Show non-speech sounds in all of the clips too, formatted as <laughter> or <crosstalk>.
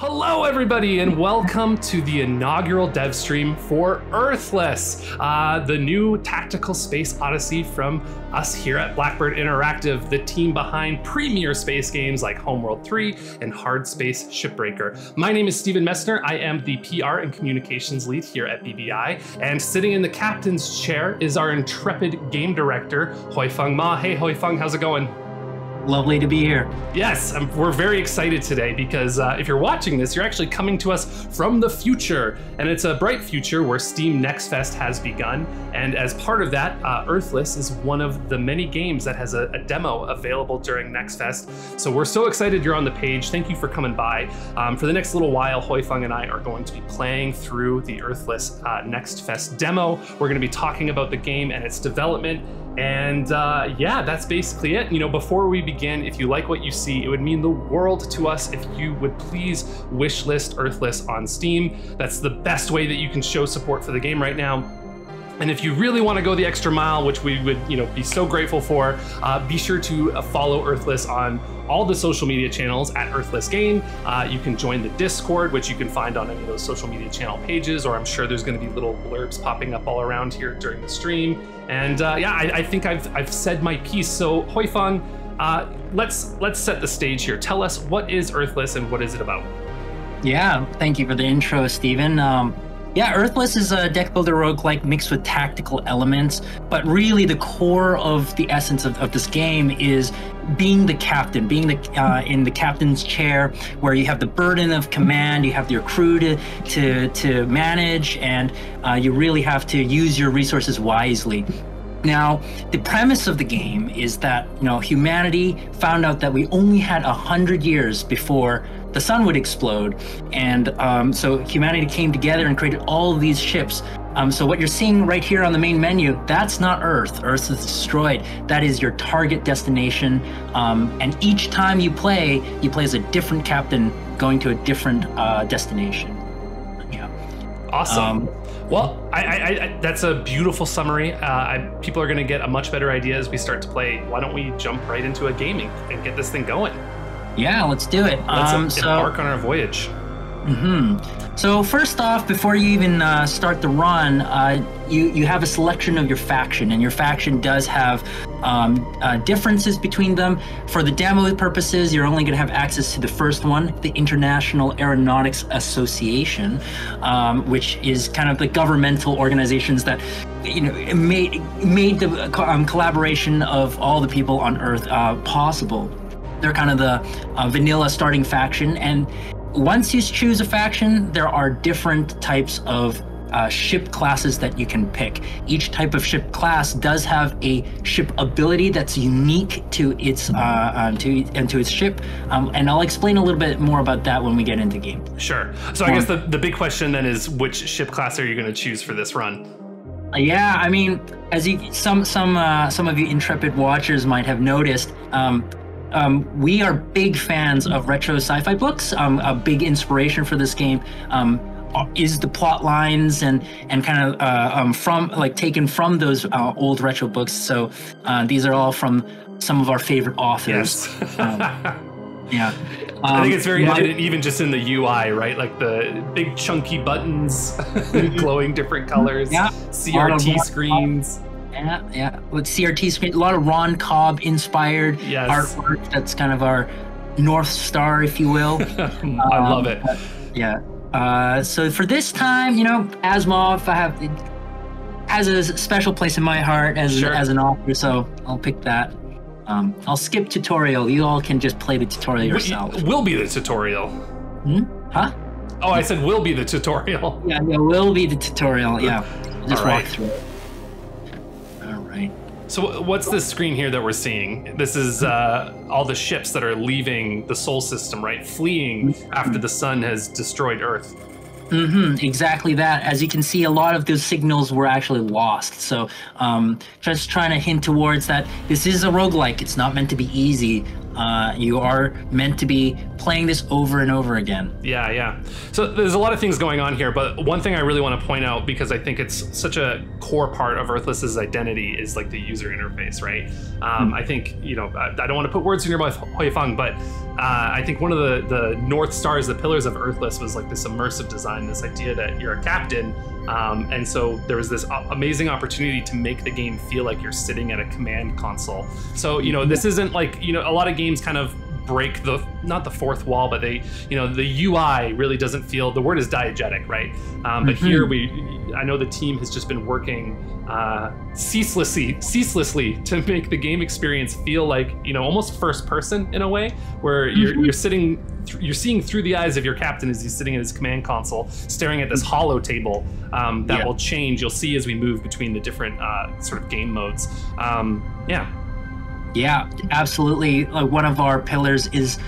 Hello, everybody, and welcome to the inaugural dev stream for Earthless, uh, the new tactical space odyssey from us here at Blackbird Interactive, the team behind premier space games like Homeworld 3 and Hardspace Shipbreaker. My name is Steven Messner. I am the PR and communications lead here at BBI, and sitting in the captain's chair is our intrepid game director, Hoi-Fung Ma. Hey, Hoi-Fung, how's it going? Lovely to be here. Yes, we're very excited today because uh, if you're watching this, you're actually coming to us from the future. And it's a bright future where Steam Next Fest has begun. And as part of that, uh, Earthless is one of the many games that has a, a, demo available during Next Fest. So we're so excited you're on the page. Thank you for coming by. Um, for the next little while, Hoi-Fung and I are going to be playing through the Earthless uh, Next Fest demo. We're going to be talking about the game and its development and uh, yeah, that's basically it. You know, before we begin, if you like what you see, it would mean the world to us if you would please wishlist Earthless on Steam. That's the best way that you can show support for the game right now. And if you really want to go the extra mile, which we would, you know, be so grateful for, uh, be sure to uh, follow Earthless on all the social media channels at Earthless Game. Uh, you can join the Discord, which you can find on any of those social media channel pages, or I'm sure there's going to be little blurbs popping up all around here during the stream. And uh, yeah, I, I, think I've I've said my piece. So Hoi-Fung, uh, let's let's set the stage here. Tell us what is Earthless and what is it about? Yeah, thank you for the intro, Steven. Um, yeah, Earthless is a deck builder roguelike mixed with tactical elements, but really the core of the essence of, of this game is being the captain, being the uh, in the captain's chair, where you have the burden of command, you have your crew to to, to manage, and uh, you really have to use your resources wisely. Now, the premise of the game is that you know humanity found out that we only had a hundred years before the sun would explode. And um, so humanity came together and created all of these ships. Um, so what you're seeing right here on the main menu, that's not Earth. Earth is destroyed. That is your target destination. Um, and each time you play, you play as a different captain going to a different uh, destination. Yeah. Awesome. Um, well, I, I, I, that's a beautiful summary. Uh, people are going to get a much better idea as we start to play. Why don't we jump right into a gaming and get this thing going? Yeah, let's do it. Let's um, embark so, on our voyage. Hmm. So first off, before you even uh, start the run, uh, you you have a selection of your faction, and your faction does have um, uh, differences between them. For the demo purposes, you're only going to have access to the first one, the International Aeronautics Association, um, which is kind of the governmental organizations that you know made made the um, collaboration of all the people on Earth uh, possible. They're kind of the uh, vanilla starting faction. And once you choose a faction, there are different types of uh, ship classes that you can pick. Each type of ship class does have a ship ability that's unique to its uh, uh, to and to its ship, um, and I'll explain a little bit more about that when we get into game. Sure. So I um, guess the, the big question then is which ship class are you going to choose for this run? Yeah, I mean, as you, some some uh, some of you intrepid watchers might have noticed, um, um, we are big fans of retro sci-fi books. Um, a big inspiration for this game um, is the plot lines and and kind of uh, um, from like taken from those uh, old retro books. So uh, these are all from some of our favorite authors. Yes. Um, <laughs> yeah. I think it's very um, evident even just in the UI, right? Like the big chunky buttons <laughs> glowing different colors, yeah. CRT screens. Yeah, yeah. With CRT screen, a lot of Ron Cobb inspired yes. artwork. That's kind of our North Star, if you will. <laughs> I um, love it. yeah. Uh, so for this time, you know, Asimov, I have it has a special place in my heart as sure. as an author, so I'll pick that. Um, I'll skip tutorial. You all can just play the tutorial yourself. Will be the tutorial. Hmm? Huh? Oh, I said will be the tutorial. Yeah, yeah, will be the tutorial. Yeah, <laughs> just walk through it. So what's this screen here that we're seeing? This is uh, all the ships that are leaving the Sol system, right? Fleeing after the sun has destroyed Earth. Mm-hmm, exactly that. As you can see, a lot of those signals were actually lost. So um, just trying to hint towards that this is a roguelike. It's not meant to be easy. Uh, you are meant to be playing this over and over again. Yeah, yeah. So there's a lot of things going on here, but one thing I really want to point out because I think it's such a core part of Earthless's identity is like the user interface, right? Um, mm I think you know I, I, don't want to put words in your mouth, Hoi-Fung, but uh, I think one of the the north stars, the pillars of Earthless, was like this immersive design, this idea that you're a captain um, and so there was this amazing opportunity to make the game feel like you're sitting at a command console. So, you know, this isn't like, you know, a lot of games kind of break the not the fourth wall but they you know the ui really doesn't feel the word is diegetic right um, but mm-hmm. here we i know the team has just been working uh, ceaselessly ceaselessly to <laughs> make the game experience feel like you know almost first person in a way where you're, mm-hmm. you're sitting you're seeing through the eyes of your captain as he's sitting at his command console staring at this mm-hmm. table um, that yeah. will change you'll see as we move between the different uh, sort of game modes um, yeah yeah, absolutely. Like one of our pillars is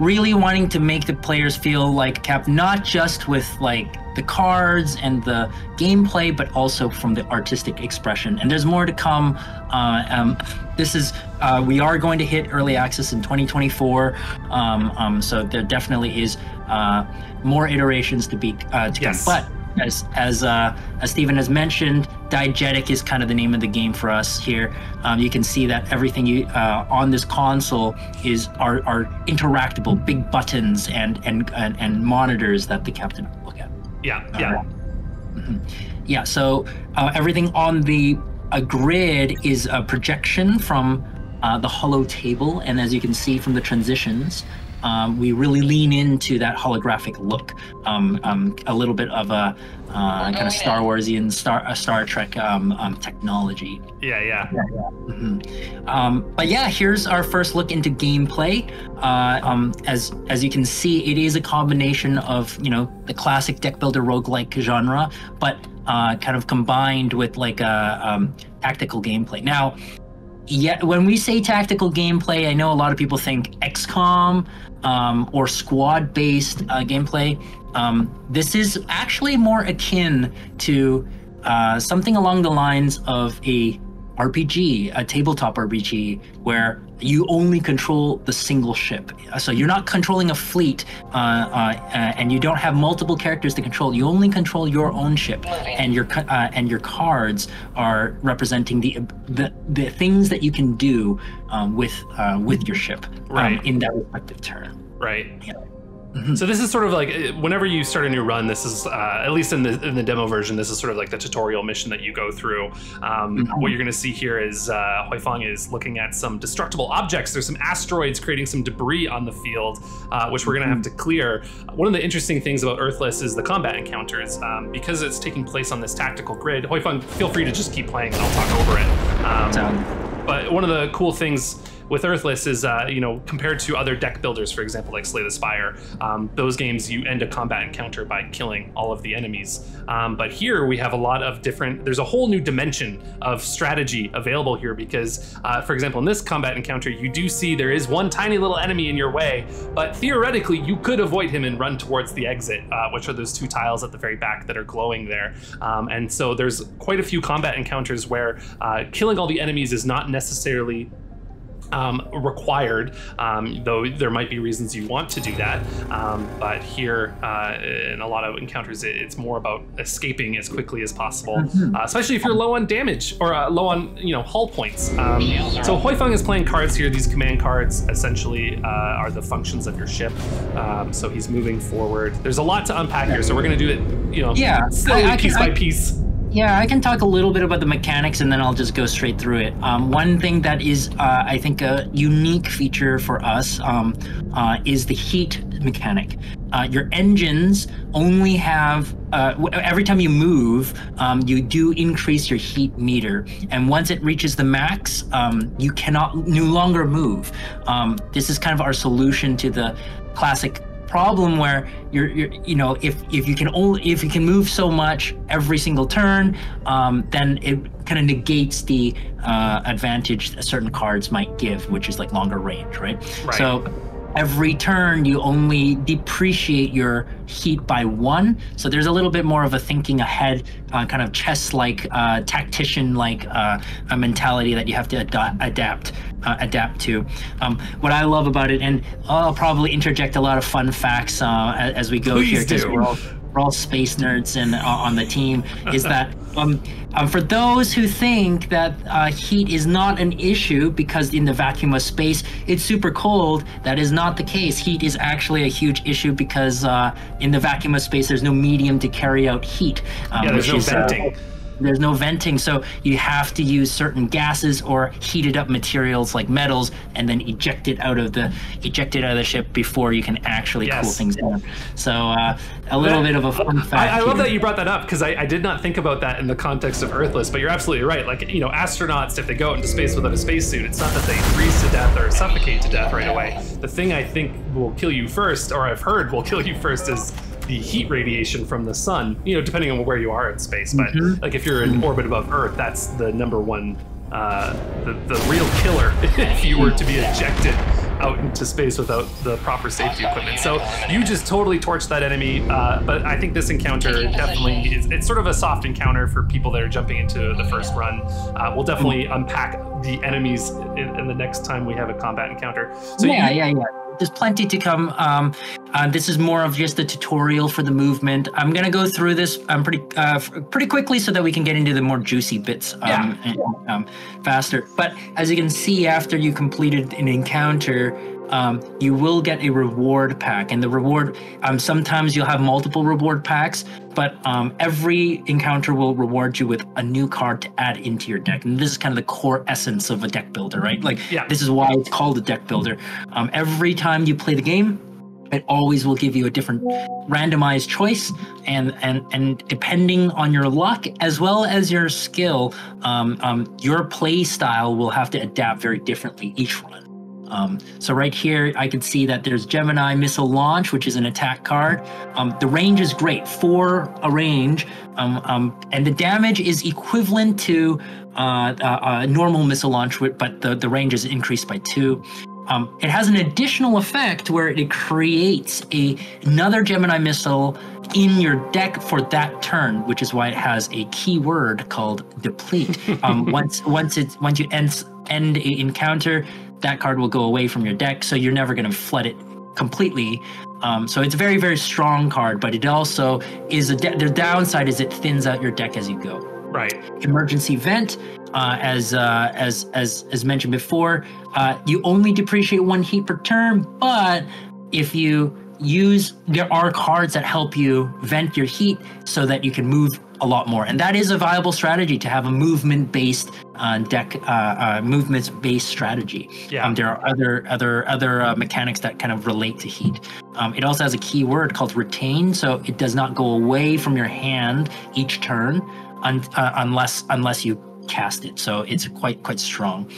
really wanting to make the players feel like cap not just with like the cards and the gameplay but also from the artistic expression and there's more to come uh, um, this is uh, we are going to hit early access in 2024 um, um, so there definitely is uh, more iterations to be uh, to yes. come but as as uh, as Steven has mentioned, diegetic is kind of the name of the game for us here. Um, you can see that everything you uh, on this console is are, are interactable, big buttons and and and, and monitors that the captain will look at. Yeah, yeah, uh, mm-hmm. yeah. So uh, everything on the a grid is a projection from uh, the holo table, and as you can see from the transitions, um, we really lean into that holographic look, um, um, a little bit of a uh, kind of Star Warsian, Star uh, Star Trek um, um, technology. Yeah, yeah. yeah, yeah. Mm-hmm. Um, but yeah, here's our first look into gameplay. Uh, as as you can see, it is a combination of you know the classic deck builder roguelike genre, but uh, kind of combined with like a tactical gameplay. Now, yeah, when we say tactical gameplay, I know a lot of people think XCOM um, or squad-based uh, gameplay. Um, this is actually more akin to uh, something along the lines of a RPG, a tabletop RPG, where you only control the single ship. So you're not controlling a fleet, uh, uh, and you don't have multiple characters to control. You only control your own ship, and your uh, and your cards are representing the the, the things that you can do um, with uh, with your ship um, in that respective turn. Right. Yeah. Mm-hmm. So this is sort of like uh, whenever you start a new run, this is uh, at least in the in the demo version, this is sort of like the tutorial mission that you go through. Um, mm-hmm. What you're going to see here is uh, Hoi-Fung is looking at some destructible objects. There's some asteroids creating some debris on the field, uh, which we're going to have to clear. One of the interesting things about Earthless is the combat encounters. Um, because it's taking place on this tactical grid, Hoi-Fung, feel free to just keep playing and I'll talk over it. Um, but one of the cool things with Earthless is, uh, you know, compared to other deck builders, for example, like Slay the Spire, um, those games you end a combat encounter by killing all of the enemies. Um, but here we have a lot of different, there's a whole new dimension of strategy available here because, uh, for example, in this combat encounter, you do see there is one tiny little enemy in your way, but theoretically you could avoid him and run towards the exit, uh, which are those two tiles at the very back that are glowing there. Um, and so there's quite a few combat encounters where uh, killing all the enemies is not necessarily um, required, um, though there might be reasons you want to do that. Um, but here, uh, in a lot of encounters, it, it's more about escaping as quickly as possible, mm-hmm. uh, especially if you're low on damage or uh, low on you know hull points. Um, so Hoi-Fung is playing cards here. These command cards essentially uh, are the functions of your ship. Um, so he's moving forward. There's a lot to unpack here, so we're going to do it, you know, yeah, slowly, I, I piece by piece. Yeah, I can talk a little bit about the mechanics and then I'll just go straight through it. Um, one thing that is, uh, I think, a unique feature for us um, uh, is the heat mechanic. Uh, your engines only have, uh, every time you move, um, you do increase your heat meter. And once it reaches the max, um, you cannot no longer move. Um, this is kind of our solution to the classic problem where you're, you're you know if if you can only if you can move so much every single turn um, then it kind of negates the uh, advantage certain cards might give which is like longer range right, right. so every turn you only depreciate your heat by one. So there's a little bit more of a thinking ahead, uh, kind of chess-like, uh, tactician-like uh, a mentality that you have to ad- adapt uh, adapt to. Um, what I love about it, and I'll probably interject a lot of fun facts uh, as, we go Please here because we're all we're all space nerds and uh, on the team is that <laughs> um, um, for those who think that uh, heat is not an issue because in the vacuum of space it's super cold, that is not the case. Heat is actually a huge issue because uh, in the vacuum of space there's no medium to carry out heat. Um, Yeah, there's which no is, uh, venting. There's no venting, so you have to use certain gases or heated up materials like metals, and then eject it out of the eject it out of the ship before you can actually cool things down. So uh, a little bit of a fun fact. I, I love that you brought that up because I, I did not think about that in the context of Earthless, but you're absolutely right. Like, you know, astronauts, if they go out into space without a spacesuit, it's not that they freeze to death or suffocate to death right away. The thing I think will kill you first, or I've heard will kill you first, is the heat radiation from the sun, you know, depending on where you are in space. But Mm-hmm. like if you're in orbit above Earth, that's the number one, uh, the, the real killer <laughs> if you were to be ejected out into space without the proper safety equipment. So you just totally torched that enemy. Uh, but I think this encounter definitely is it's sort of a soft encounter for people that are jumping into the first run. Uh, we'll definitely unpack the enemies in, in the next time we have a combat encounter. So yeah, you, yeah, yeah. There's plenty to come. Um, uh, this is more of just a tutorial for the movement. I'm gonna go through this um, pretty uh, pretty quickly so that we can get into the more juicy bits um, Yeah. and, um, faster. But as you can see, after you completed an encounter, um, you will get a reward pack, and the reward. Um, sometimes you'll have multiple reward packs, but um, every encounter will reward you with a new card to add into your deck. And this is kind of the core essence of a deck builder, right? Like Yeah. this is why it's called a deck builder. Um, every time you play the game, it always will give you a different randomized choice, and and and depending on your luck as well as your skill, um, um, your play style will have to adapt very differently each run. Um, so right here, I can see that there's Gemini Missile Launch, which is an attack card. Um, the range is great, four a range, um, um, and the damage is equivalent to uh, uh, uh, normal missile launch, but the, the range is increased by two. Um, it has an additional effect where it creates a another Gemini missile in your deck for that turn, which is why it has a keyword called deplete. <laughs> Um, once once it's once you end end a encounter, that card will go away from your deck, so you're never going to flood it completely. Um, so it's a very very strong card, but it also is a de- the downside is it thins out your deck as you go right. emergency vent uh, as uh, as as as mentioned before uh, you only depreciate one heat per turn but if you use there are cards that help you vent your heat so that you can move a lot more and that is a viable strategy to have a movement based uh, deck uh, uh, movements based strategy Yeah. um, there are other other other uh, mechanics that kind of relate to heat um, it also has a keyword called retain so it does not go away from your hand each turn un- uh, unless unless you cast it. So it's quite quite strong.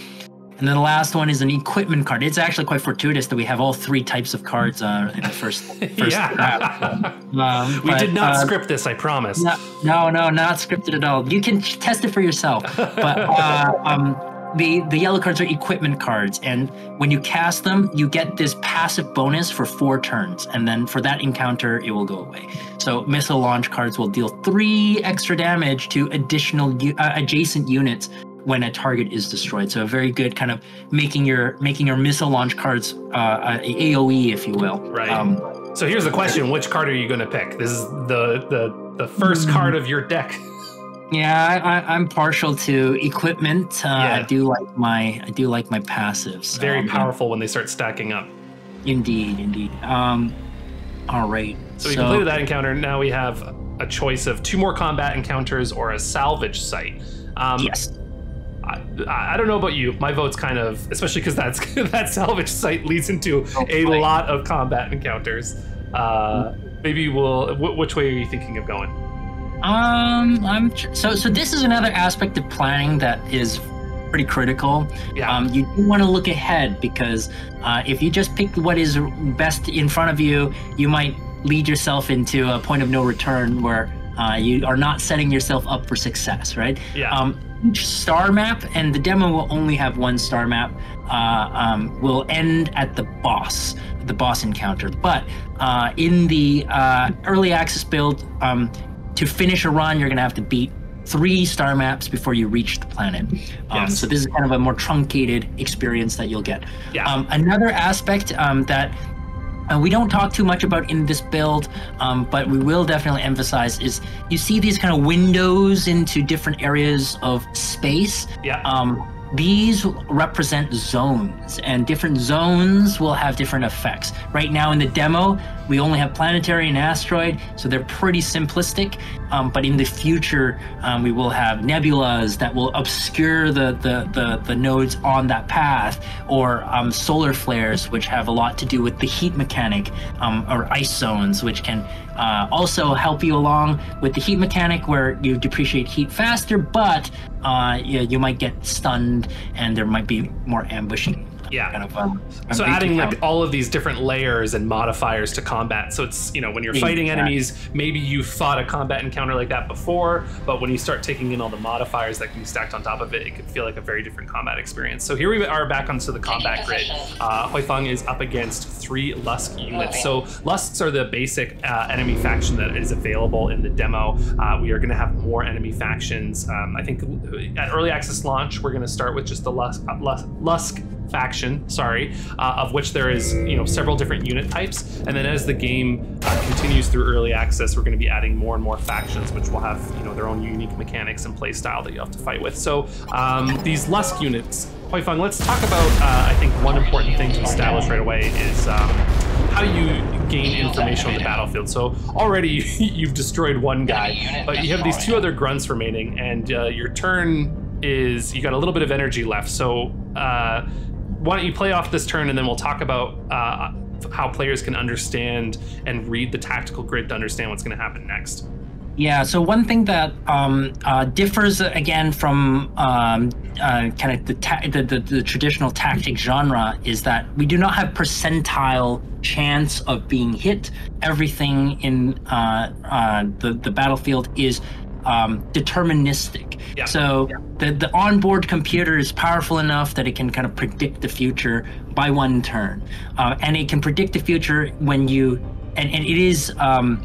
And then the last one is an equipment card. It's actually quite fortuitous that we have all three types of cards uh, in the first <laughs> first Yeah. Um, we but, did not uh, script this, I promise. no, no, no, not scripted at all. You can test it for yourself. But <laughs> uh, um, the the yellow cards are equipment cards, and when you cast them, you get this passive bonus for four turns, and then for that encounter, it will go away. So missile launch cards will deal three extra damage to additional uh, adjacent units when a target is destroyed. So a very good kind of making your making your missile launch cards uh, a AOE, if you will. Right. Um, So here's the question: Which card are you going to pick? This is the the the first Hmm. card of your deck. Yeah, I, I'm partial to equipment. Uh, I do like my I do like my passives. Very Um, powerful when they start stacking up. Indeed, indeed. Um, all right. So we completed that encounter. Now we have a choice of two more combat encounters or a salvage site. Um, Yes. I, I don't know about you. My vote's kind of, especially because that's <laughs> that salvage site leads into Oh, a boy. lot of combat encounters. Uh, maybe we'll. Wh- which way are you thinking of going? Um, I'm so so. This is another aspect of planning that is pretty critical. Yeah. Um, you do want to look ahead because uh, if you just pick what is best in front of you, you might lead yourself into a point of no return where uh, you are not setting yourself up for success, right? yeah. Um, each star map, and the demo will only have one star map, uh, um, will end at the boss, the boss encounter. But uh, in the uh, early access build, um, to finish a run, you're gonna have to beat three star maps before you reach the planet. Um, Yes. So this is kind of a more truncated experience that you'll get. Yeah. Um, another aspect um, that uh, we don't talk too much about in this build, um, but we will definitely emphasize is you see these kind of windows into different areas of space. Yeah. Um, these represent zones, and different zones will have different effects. Right now in the demo, we only have planetary and asteroid, so they're pretty simplistic. Um, but in the future, um, we will have nebulas that will obscure the, the, the, the nodes on that path, or um, solar flares, which have a lot to do with the heat mechanic, um, or ice zones, which can uh, also help you along with the heat mechanic, where you depreciate heat faster, but uh, you, you might get stunned, and there might be more ambushing. Yeah. Kind of, um, So adding yeah. like all of these different layers and modifiers to combat. So it's you know when you're fighting Exactly. enemies, maybe you fought a combat encounter like that before, but when you start taking in all the modifiers that can be stacked on top of it, it can feel like a very different combat experience. So here we are back onto the combat grid. Uh, Hoi-Fung is up against three Lusk units. So Lusks are the basic uh, enemy faction that is available in the demo. Uh, we are going to have more enemy factions. Um, I think at early access launch, we're going to start with just the Lusk, uh, Lusk, Lusk faction, sorry, uh, of which there is you know several different unit types, and then as the game uh, continues through early access, we're going to be adding more and more factions, which will have you know their own unique mechanics and play style that you have to fight with. So um, these Lusk units, Hoi-Fung, let's talk about uh, I think one important thing to establish right away is. Um, how you gain information on the battlefield. So already <laughs> you've destroyed one guy, but you have these two other grunts remaining, and uh, your turn is you got a little bit of energy left. So uh, why don't you play off this turn, and then we'll talk about uh, how players can understand and read the tactical grid to understand what's going to happen next. Yeah, so one thing that um, uh, differs again from um, uh, kind of the, ta- the, the the traditional tactic genre is that we do not have percentile chance of being hit. Everything in uh, uh, the the battlefield is um, deterministic. Yeah. So the the onboard computer is powerful enough that it can kind of predict the future by one turn, uh, and it can predict the future when you and, and it is. Um,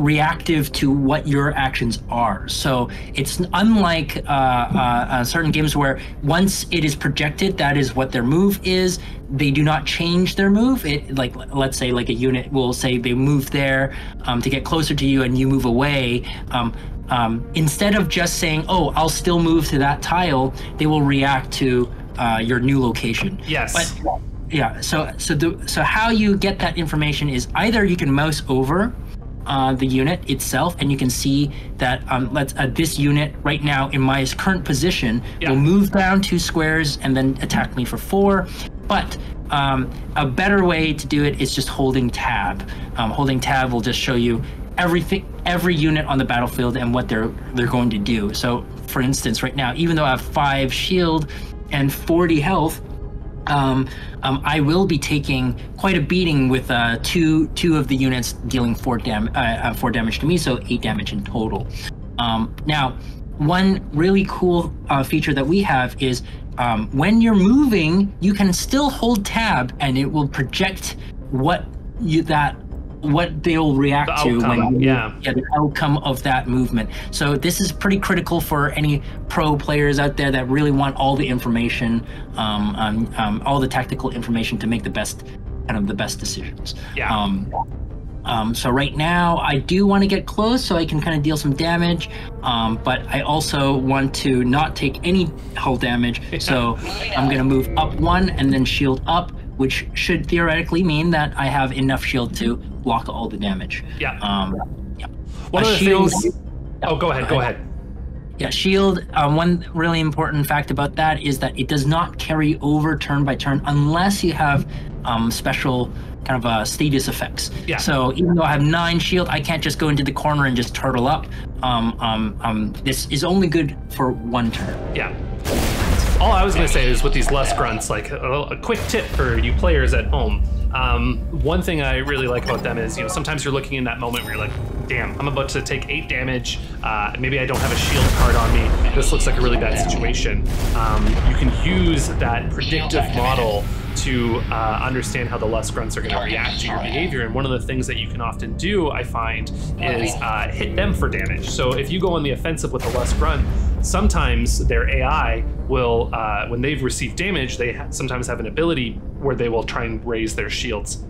reactive to what your actions are. So it's unlike uh, uh, uh, certain games where once it is projected, that is what their move is. They do not change their move. It like let's say like a unit will say they move there um, to get closer to you, and you move away. Um, um, instead of just saying, "Oh, I'll still move to that tile," they will react to uh, your new location. Yes. But yeah, so so the so how you get that information is either you can mouse over uh, the unit itself, and you can see that um, let's uh, this unit right now in my current position Yeah. will move down two squares and then attack me for four. But um, a better way to do it is just holding tab. Um, holding tab will just show you everything, every unit on the battlefield and what they're they're going to do. So, for instance, right now, even though I have five shield and 40 health, um, um, I will be taking quite a beating with uh, two two of the units dealing four dam uh, uh, four damage to me, so eight damage in total. Um, now, one really cool uh, feature that we have is um, when you're moving, you can still hold tab, and it will project what you that what they'll react The to when yeah. yeah, the outcome of that movement. So this is pretty critical for any pro players out there that really want all the information, um, um, um, all the tactical information to make the best, kind of the best decisions. Yeah. Um, um, so right now, I do want to get close so I can kind of deal some damage, um, but I also want to not take any hull damage. So I'm going to move up one and then shield up, which should theoretically mean that I have enough shield to block all the damage. Yeah. Um, yeah. One a of the shield- things. Oh, go ahead. Go ahead. Yeah, shield. Um, one really important fact about that is that it does not carry over turn by turn unless you have um, special kind of uh, status effects. Yeah. So even though I have nine shield, I can't just go into the corner and just turtle up. Um, um, um, this is only good for one turn. Yeah. All I was going to say is with these Lusk grunts, like a, a quick tip for you players at home. Um, one thing I really like about them is, you know, sometimes you're looking in that moment where you're like, damn, I'm about to take eight damage. Uh, maybe I don't have a shield card on me. This looks like a really bad situation. Um, you can use that predictive model to uh, understand how the Lusk Grunts are going to react to your behavior. And one of the things that you can often do, I find, is uh, hit them for damage. So if you go on the offensive with the Lusk Grunt, sometimes their AI will, uh, when they've received damage, they ha- sometimes have an ability where they will try and raise their shields.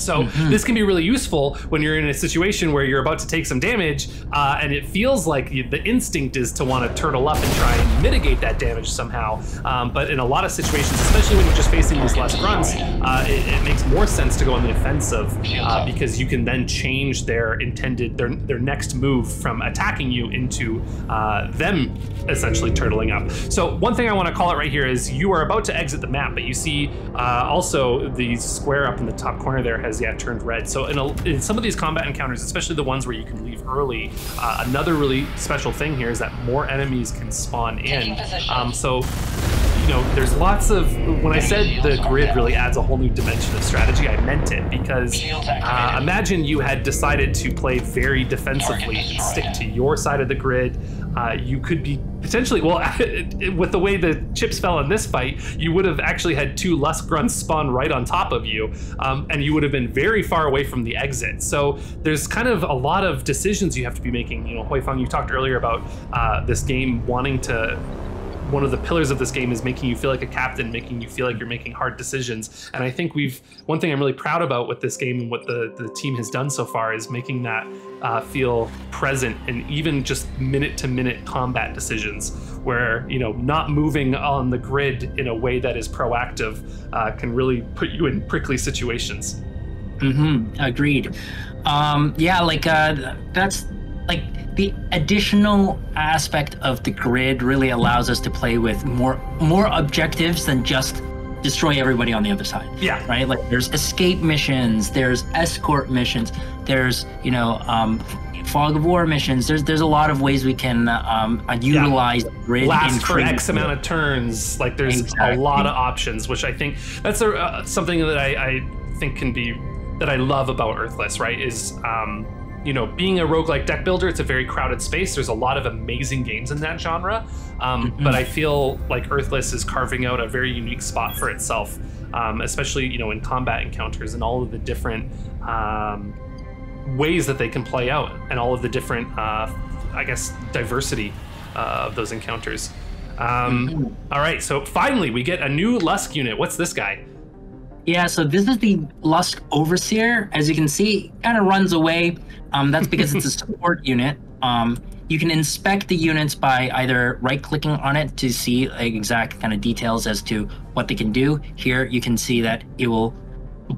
So mm-hmm. this can be really useful when you're in a situation where you're about to take some damage, uh, and it feels like the instinct is to want to turtle up and try and mitigate that damage somehow. Um, but in a lot of situations, especially when you're just facing these Lusk Grunts, uh, it, it, makes more sense to go on the offensive uh, because you can then change their intended their their next move from attacking you into uh, them essentially turtling up. So one thing I want to call it right here is you are about to exit the map, but you see uh, also the square up in the top corner there has yeah turned red. So in, a, in some of these combat encounters, especially the ones where you can leave early, uh, another really special thing here is that more enemies can spawn in. Um, so you know, there's lots of. When I said the grid really adds a whole new dimension of strategy, I meant it because uh, imagine you had decided to play very defensively and stick to your side of the grid. Uh, you could be potentially well <laughs> with the way the chips fell in this fight you would have actually had two lusk grunts spawn right on top of you um, and you would have been very far away from the exit. So there's kind of a lot of decisions you have to be making. You know Hoi-Fung you talked earlier about uh, this game wanting to one of the pillars of this game is making you feel like a captain, making you feel like you're making hard decisions. And I think we've one thing I'm really proud about with this game and what the the team has done so far is making that uh, feel present and even just minute to minute combat decisions where you know not moving on the grid in a way that is proactive uh, can really put you in prickly situations. Mm-hmm. Agreed. Um, yeah, like uh, that's the additional aspect of the grid really allows us to play with more more objectives than just destroy everybody on the other side. Yeah. Right. Like there's escape missions, there's escort missions, there's you know um, fog of war missions. There's there's a lot of ways we can um, uh, utilize yeah. grid. Last for X amount of turns. Like there's exactly. a lot of options, which I think that's a, uh, something that I, I think can be that I love about Earthless. Right is um, you know, being a roguelike deck builder, it's a very crowded space. There's a lot of amazing games in that genre. Um, mm-hmm. But I feel like Earthless is carving out a very unique spot for itself, um, especially, you know, in combat encounters and all of the different um, ways that they can play out and all of the different, uh, I guess, diversity uh, of those encounters. Um, mm-hmm. All right, so finally we get a new Lusk unit. What's this guy? Yeah, so this is the Lusk Overseer. As you can see, kind of runs away. Um, that's because it's a <laughs> support unit. Um, you can inspect the units by either right-clicking on it to see like, exact kind of details as to what they can do. Here, you can see that it will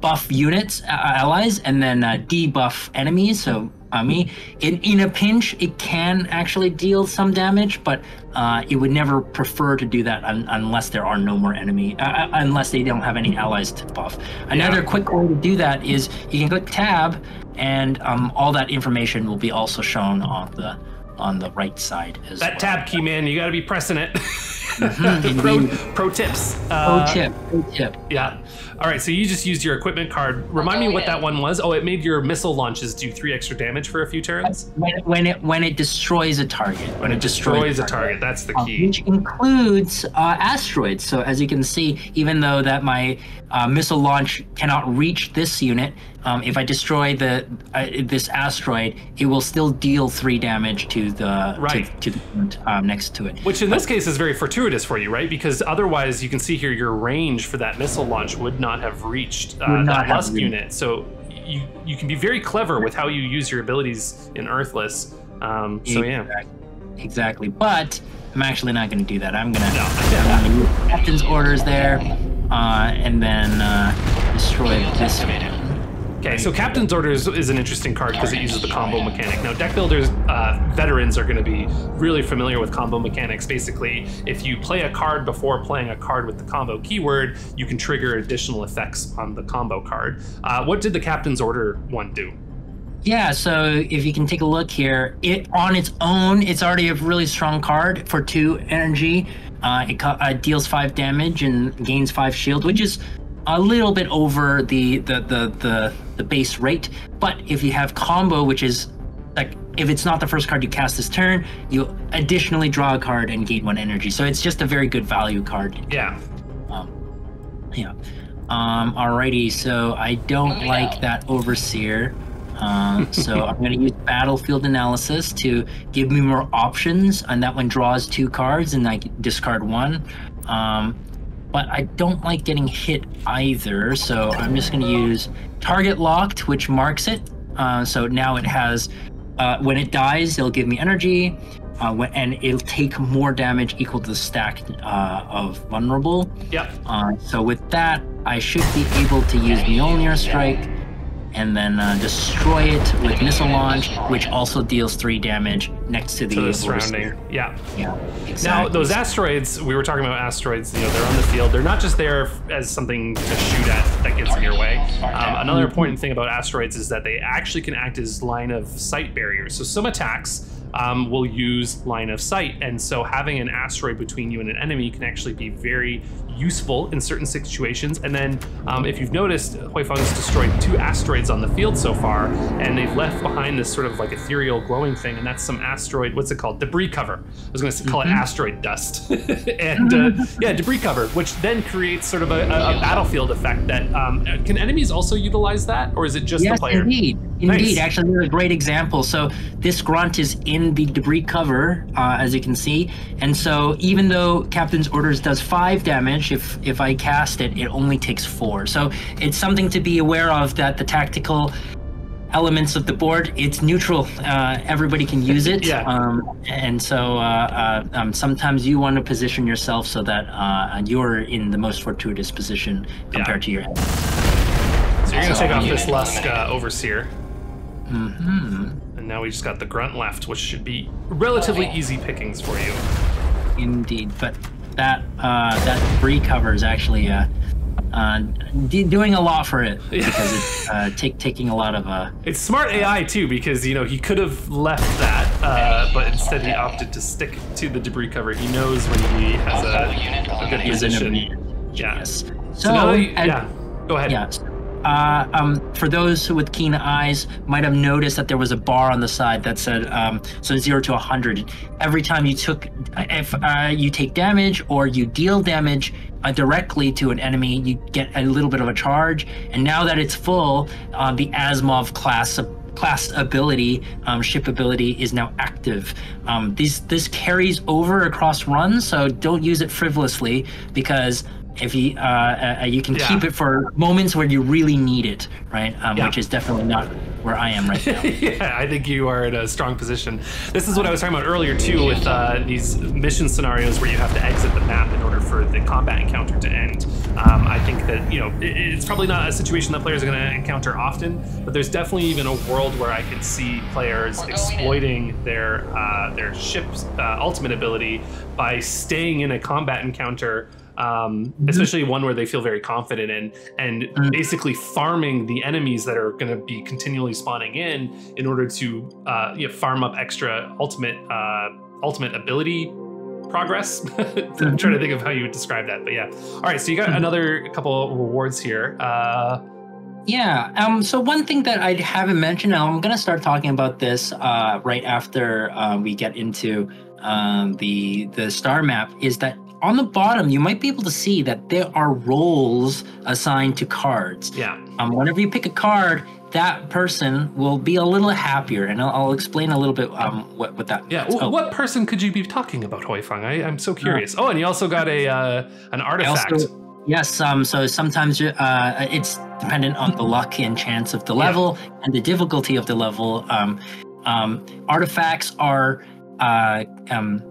buff units, uh, allies, and then uh, debuff enemies. So uh, me, in in a pinch, it can actually deal some damage, but uh, it would never prefer to do that un- unless there are no more enemy, uh, uh unless they don't have any allies to buff. Another yeah. quick way to do that is you can click Tab, and um, all that information will be also shown on the on the right side as that well. tab key, man. You got to be pressing it. Mm-hmm, <laughs> pro, pro tips. Uh, pro tip. Pro tip. Yeah. All right. So you just used your equipment card. Remind me what that one was. Oh, it made your missile launches do three extra damage for a few turns. When, when it when it destroys a target. When it destroys, destroys a target. That's the uh, key. Uh, which includes uh, asteroids. So as you can see, even though that my uh, missile launch cannot reach this unit, um, if I destroy the uh, this asteroid, it will still deal three damage to the right to, to the um, next to it. Which in but, this case is very fortuitous for you, right? Because otherwise, you can see here your range for that missile launch would not have reached uh, that Lusk unit. So you you can be very clever with how you use your abilities in Earthless. Um, so exactly. yeah, exactly. But I'm actually not going to do that. I'm going to <laughs> captain's orders there, uh, and then uh, destroy this one. Okay, so Captain's Orders is an interesting card because it uses the combo mechanic. Now, deck builders, uh, veterans are going to be really familiar with combo mechanics. Basically, if you play a card before playing a card with the combo keyword, you can trigger additional effects on the combo card. Uh, what did the Captain's Order one do? Yeah, so if you can take a look here, it on its own, it's already a really strong card for two energy. Uh, it uh, deals five damage and gains five shield, which is a little bit over the the the the, the base rate. But if you have combo, which is like if it's not the first card you cast this turn, you additionally draw a card and gain one energy. So it's just a very good value card. Yeah. Um, yeah. Um, alrighty, so I don't like that Overseer. Um, <laughs> so I'm going to use Battlefield Analysis to give me more options, and that one draws two cards, and I discard one. Um, but I don't like getting hit either, so I'm just going to use Target Locked, which marks it. Uh, so now it has, uh, when it dies, it'll give me energy, uh, when, and it'll take more damage equal to the stack uh, of Vulnerable. Yep. Uh, so with that, I should be able to use Mjolnir Strike and then uh, destroy it with missile launch, which also deals three damage next to the, to the surrounding. Yeah. Yeah. Exactly. Now those asteroids, we were talking about asteroids. You know, they're on the field. They're not just there as something to shoot at that gets in your way. Um, another important thing about asteroids is that they actually can act as line of sight barriers. So some attacks um, will use line of sight. And so having an asteroid between you and an enemy can actually be very useful in certain situations. And then um, if you've noticed, Hoi-Fung's destroyed two asteroids on the field so far, and they've left behind this sort of like ethereal glowing thing, and that's some asteroid, what's it called? Debris cover. I was going to call mm-hmm. it asteroid dust. <laughs> and uh, yeah, debris cover, which then creates sort of a, a, a battlefield effect that, um, can enemies also utilize that, or is it just yes, the player? indeed. Indeed, nice. actually, a great example. So this grunt is in the debris cover, uh, as you can see, and so even though Captain's Orders does five damage, if if I cast it, it only takes four. So it's something to be aware of that the tactical elements of the board it's neutral uh, everybody can use it yeah. Um, and so uh, uh, um, sometimes you want to position yourself so that uh, you're in the most fortuitous position compared yeah. to your so you're gonna take off this Lusk uh, Overseer Mm-hmm. And now we just got the grunt left, which should be relatively easy pickings for you. Indeed, but that uh, that free cover is actually uh, uh, doing a lot for it <laughs> because it's uh, take, taking a lot of. Uh, it's smart AI too because you know he could have left that, uh, but instead he opted to stick to the debris cover. He knows when he has a, a good position. Yeah. Yes. So, so you, yeah, go ahead. Yeah. Uh, um, for those with keen eyes, might have noticed that there was a bar on the side that said um, so zero to hundred. Every time you took, if uh, you take damage or you deal damage uh, directly to an enemy, you get a little bit of a charge. And now that it's full, uh, the Asimov class class ability, um, ship ability is now active. Um, these this carries over across runs, so don't use it frivolously because if you uh, uh, you can yeah. keep it for moments where you really need it, right? Um, yeah. Which is definitely not where I am right now. <laughs> yeah, I think you are in a strong position. This is what I was talking about earlier too, with uh, these mission scenarios where you have to exit the map in order for the combat encounter to end. Um, I think that you know it, it's probably not a situation that players are going to encounter often, but there's definitely even a world where I could see players exploiting their uh, their ship's uh, ultimate ability by staying in a combat encounter um, mm-hmm. especially one where they feel very confident in, and mm-hmm. basically farming the enemies that are going to be continually spawning in in order to uh, you know, farm up extra ultimate uh, ultimate ability progress. I'm <laughs> trying to think of how you would describe that, but yeah. All right, so you got mm-hmm. another couple rewards here. Uh, yeah. Um. So one thing that I haven't mentioned, I'm gonna start talking about this uh, right after uh, we get into um, the the star map, is that on the bottom, you might be able to see that there are roles assigned to cards. Yeah. Um, whenever you pick a card, that person will be a little happier, and I'll, I'll explain a little bit um, what, what that. Yeah. Oh. What person could you be talking about, Hoi-Fung? I, I'm so curious. Uh, oh, and you also got a uh, an artifact. Also, yes. Um. So sometimes uh, it's dependent on the luck and chance of the level yeah. and the difficulty of the level. Um, um, artifacts are uh, um,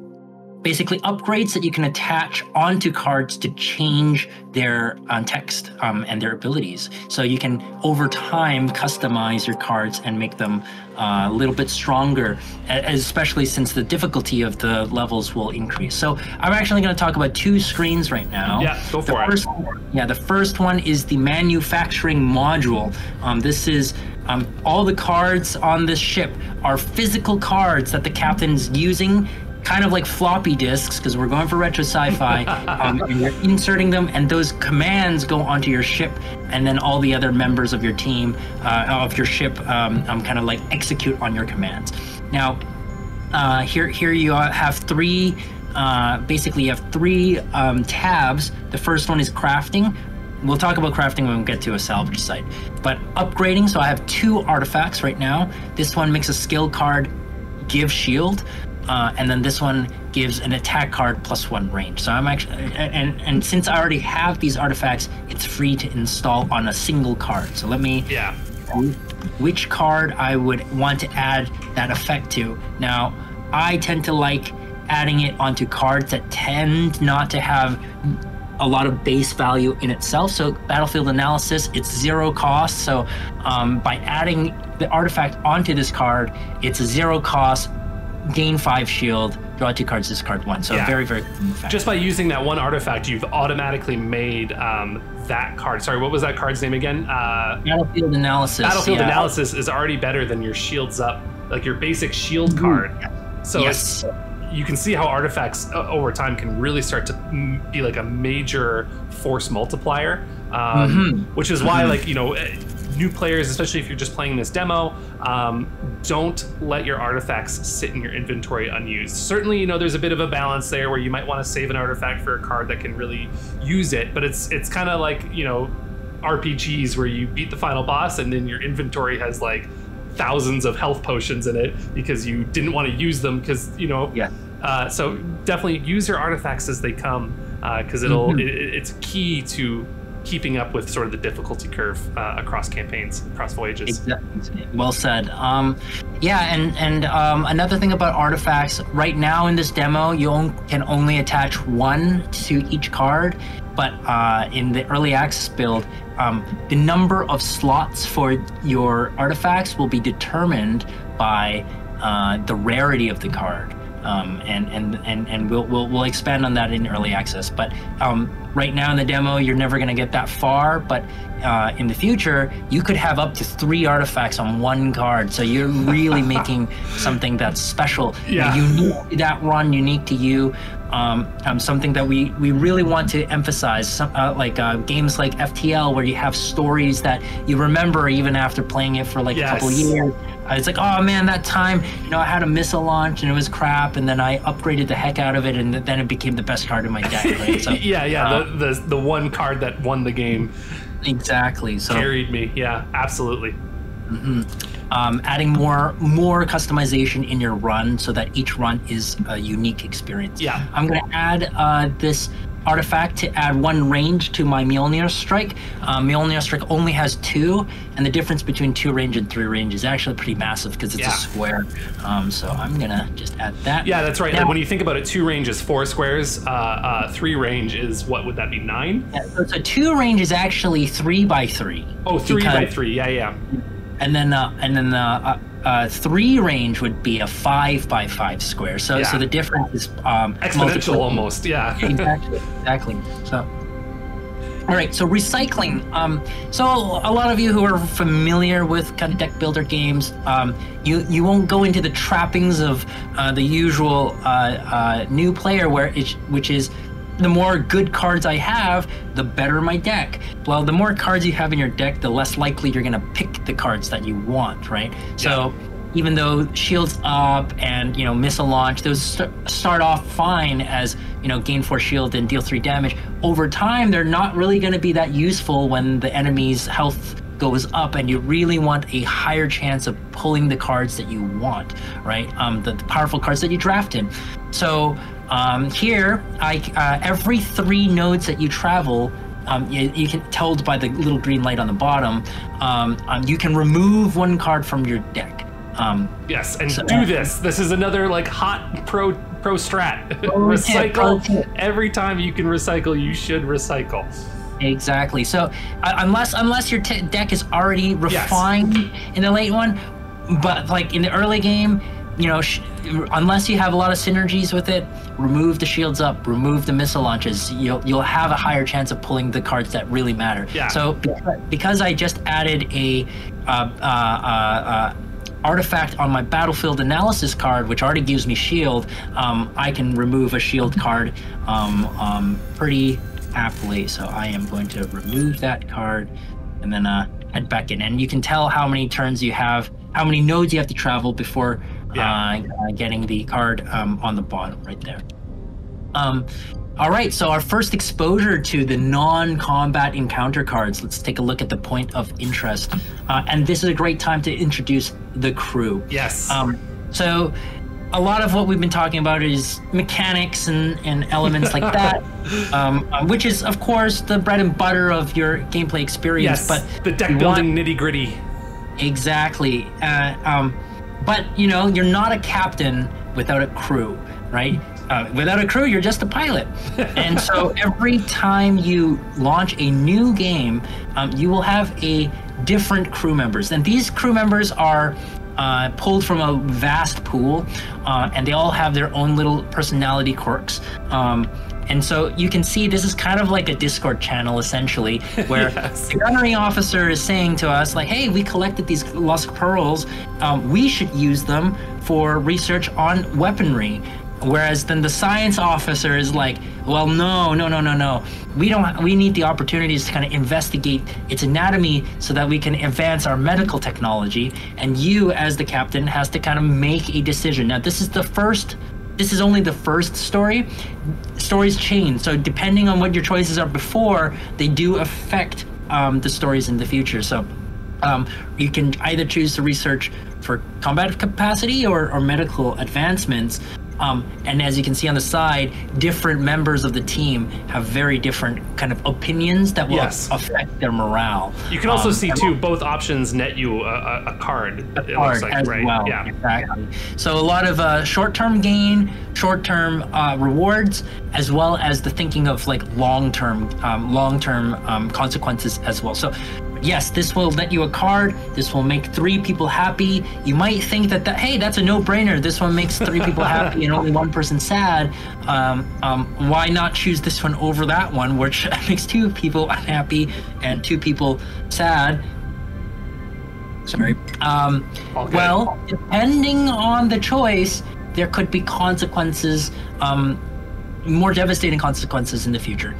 basically upgrades that you can attach onto cards to change their uh, text um, and their abilities. So you can over time customize your cards and make them uh, a little bit stronger, especially since the difficulty of the levels will increase. So I'm actually going to talk about two screens right now. Yeah, go for the it. First, yeah, the first one is the manufacturing module. Um, this is um, all the cards on this ship are physical cards that the captain's using kind of like floppy disks because we're going for retro sci-fi. <laughs> um, and you're inserting them, and those commands go onto your ship, and then all the other members of your team uh, of your ship um, um, kind of like execute on your commands. Now, uh, here here you have three. Uh, basically, you have three um, tabs. The first one is crafting. We'll talk about crafting when we get to a salvage site. But upgrading, so I have two artifacts right now. This one makes a skill card give shield, uh, and then this one gives an attack card plus one range. So I'm actually, and and since I already have these artifacts, it's free to install on a single card. So let me Yeah. which card I would want to add that effect to. Now, I tend to like adding it onto cards that tend not to have a lot of base value in itself. So, Battlefield Analysis, it's zero cost. So, um, by adding the artifact onto this card, it's a zero cost, gain five shield, draw two cards, discard one. So, Yeah. very, very. Just by using that one artifact, you've automatically made um, that card. Sorry, what was that card's name again? Uh, Battlefield Analysis. Battlefield yeah. Analysis is already better than your shields up, like your basic shield Mhm. card. So yes. you can see how artifacts uh, over time can really start to mm, be like a major force multiplier, um, Mhm. which is why Mhm. like you know. eh, New players, especially if you're just playing this demo, um, don't let your artifacts sit in your inventory unused. Certainly, you know there's a bit of a balance there where you might want to save an artifact for a card that can really use it, but it's it's kind of like you know RPGs where you beat the final boss and then your inventory has like thousands of health potions in it because you didn't want to use them because you know Yeah. uh, so definitely use your artifacts as they come because it'll Mhm. it, it's key to keeping up with sort of the difficulty curve uh, across campaigns across voyages Exactly. Well said. Um, yeah, and and um, another thing about artifacts. Right now in this demo, you on- can only attach one to each card, but uh, in the early access build, um, the number of slots for your artifacts will be determined by uh, the rarity of the card. Um, and and and and we'll, we'll we'll expand on that in early access. But um, right now in the demo, you're never going to get that far. But uh, in the future, you could have up to three artifacts on one card. So you're really <laughs> making something that's special, Yeah. unique that run, unique to you. Um, um, something that we, we really want to emphasize, some, uh, like uh, games like FTL, where you have stories that you remember even after playing it for like a couple years. Uh, It's like, oh man, that time, you know, I had a missile launch and it was crap, and then I upgraded the heck out of it, and then it became the best card in my deck. Right? <laughs> So, yeah yeah uh, the, the the one card that won the game exactly. So, carried me yeah absolutely mhm. Um, adding more more customization in your run so that each run is a unique experience. yeah I'm going to add uh, this artifact to add one range to my Mjolnir strike. Uh, Mjolnir strike only has two, and the difference between two range and three range is actually pretty massive because it's Yeah. a square. Um, so I'm gonna just add that. yeah that's right Now- like when you think about it two range is four squares uh, uh, three range is what would that be nine Yeah, so, so two range is actually three by three. oh three by three yeah yeah and then uh, and then uh, uh, uh, three range would be a five by five square. So Yeah. so the difference is um, exponential almost yeah <laughs> exactly exactly so all right so recycling um, so a lot of you who are familiar with kind of deck builder games um, you you won't go into the trappings of uh, the usual uh, uh, new player where it, which is the more good cards I have, the better my deck. Well, the more cards you have in your deck, the less likely you're gonna pick the cards that you want, right? So even though shields up and you know missile launch those st- start off fine as you know gain four shield and deal three damage over time they're not really going to be that useful when the enemy's health goes up and you really want a higher chance of pulling the cards that you want right um, the, the powerful cards that you drafted so um, here i uh, every three nodes that you travel um, you, you can told by the little green light on the bottom um, um, you can remove one card from your deck um, Yes, and So- do this. This is another like hot pro pro strat. <laughs> Pro tip, pro recycle tip. every time you can recycle. You should recycle. Exactly. So uh, unless unless your t- deck is already refined in the late one, but like in the early game, you know, unless you have a lot of synergies with it, remove the shields up, remove the missile launches. You'll you'll have a higher chance of pulling the cards that really matter. Yeah. So because, because I just added a uh, uh, uh, uh, artifact on my battlefield analysis card, which already gives me shield, um, I can remove a shield card um, um, pretty happily. So I am going to remove that card and then uh, head back in. And you can tell how many turns you have, how many nodes you have to travel before yeah. uh, getting the card um, on the bottom right there. Um, all right, so our first exposure to the non-combat encounter cards. Let's take a look at the point of interest, uh, and this is a great time to introduce the crew. Yes. Um, so, a lot of what we've been talking about is mechanics and, and elements like that, <laughs> um, um, which is of course the bread and butter of your gameplay experience. Yes. But the deck building nitty gritty. Exactly. Uh, um, but you know, you're not a captain without a crew, right? Uh, without a crew, you're just a pilot. <laughs> and so every time you launch a new game, um, you will have a different crew members. And these crew members are uh, pulled from a vast pool, uh, and they all have their own little personality quirks. Um, and so you can see this is kind of like a Discord channel essentially, <laughs> where yes. the gunnery officer is saying to us, like, hey, we collected these lost pearls. Um, we should use them for research on weaponry. Whereas then the science officer is like, well, no, no, no, no, no. We don't. We need the opportunities to kind of investigate its anatomy so that we can advance our medical technology. And you, as the captain, has to kind of make a decision. Now, this is the first. This is only the first story. Stories change, so depending on what your choices are before, they do affect um, the stories in the future. So um, you can either choose to research for combat capacity or, or medical advancements. Um, and as you can see on the side, different members of the team have very different kind of opinions that will yes. affect their morale. You can also um, see too both options net you a, a card. A card like, as right? well. Yeah. Exactly. So a lot of uh, short-term gain, short-term uh, rewards, as well as the thinking of like long-term, um, long-term um, consequences as well. So yes, this will net you a card. This will make three people happy. You might think that, that hey, that's a no-brainer. This one makes three people happy and only one person sad. Um, um, why not choose this one over that one, which <laughs> makes two people unhappy and two people sad? Sorry. Um, well, depending on the choice, there could be consequences, um, more devastating consequences in the future.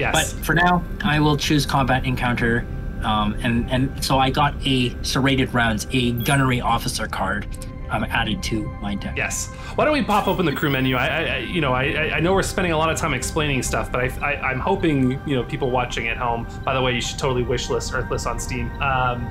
Yes. But for now, I will choose combat encounter. Um, and, and so I got a serrated rounds, a gunnery officer card um, added to my deck. Yes. Why don't we pop open the crew menu? I, I you know, I, I know we're spending a lot of time explaining stuff, but I, I, am hoping, you know, people watching at home. By the way, you should totally wishlist Earthless on Steam. Um,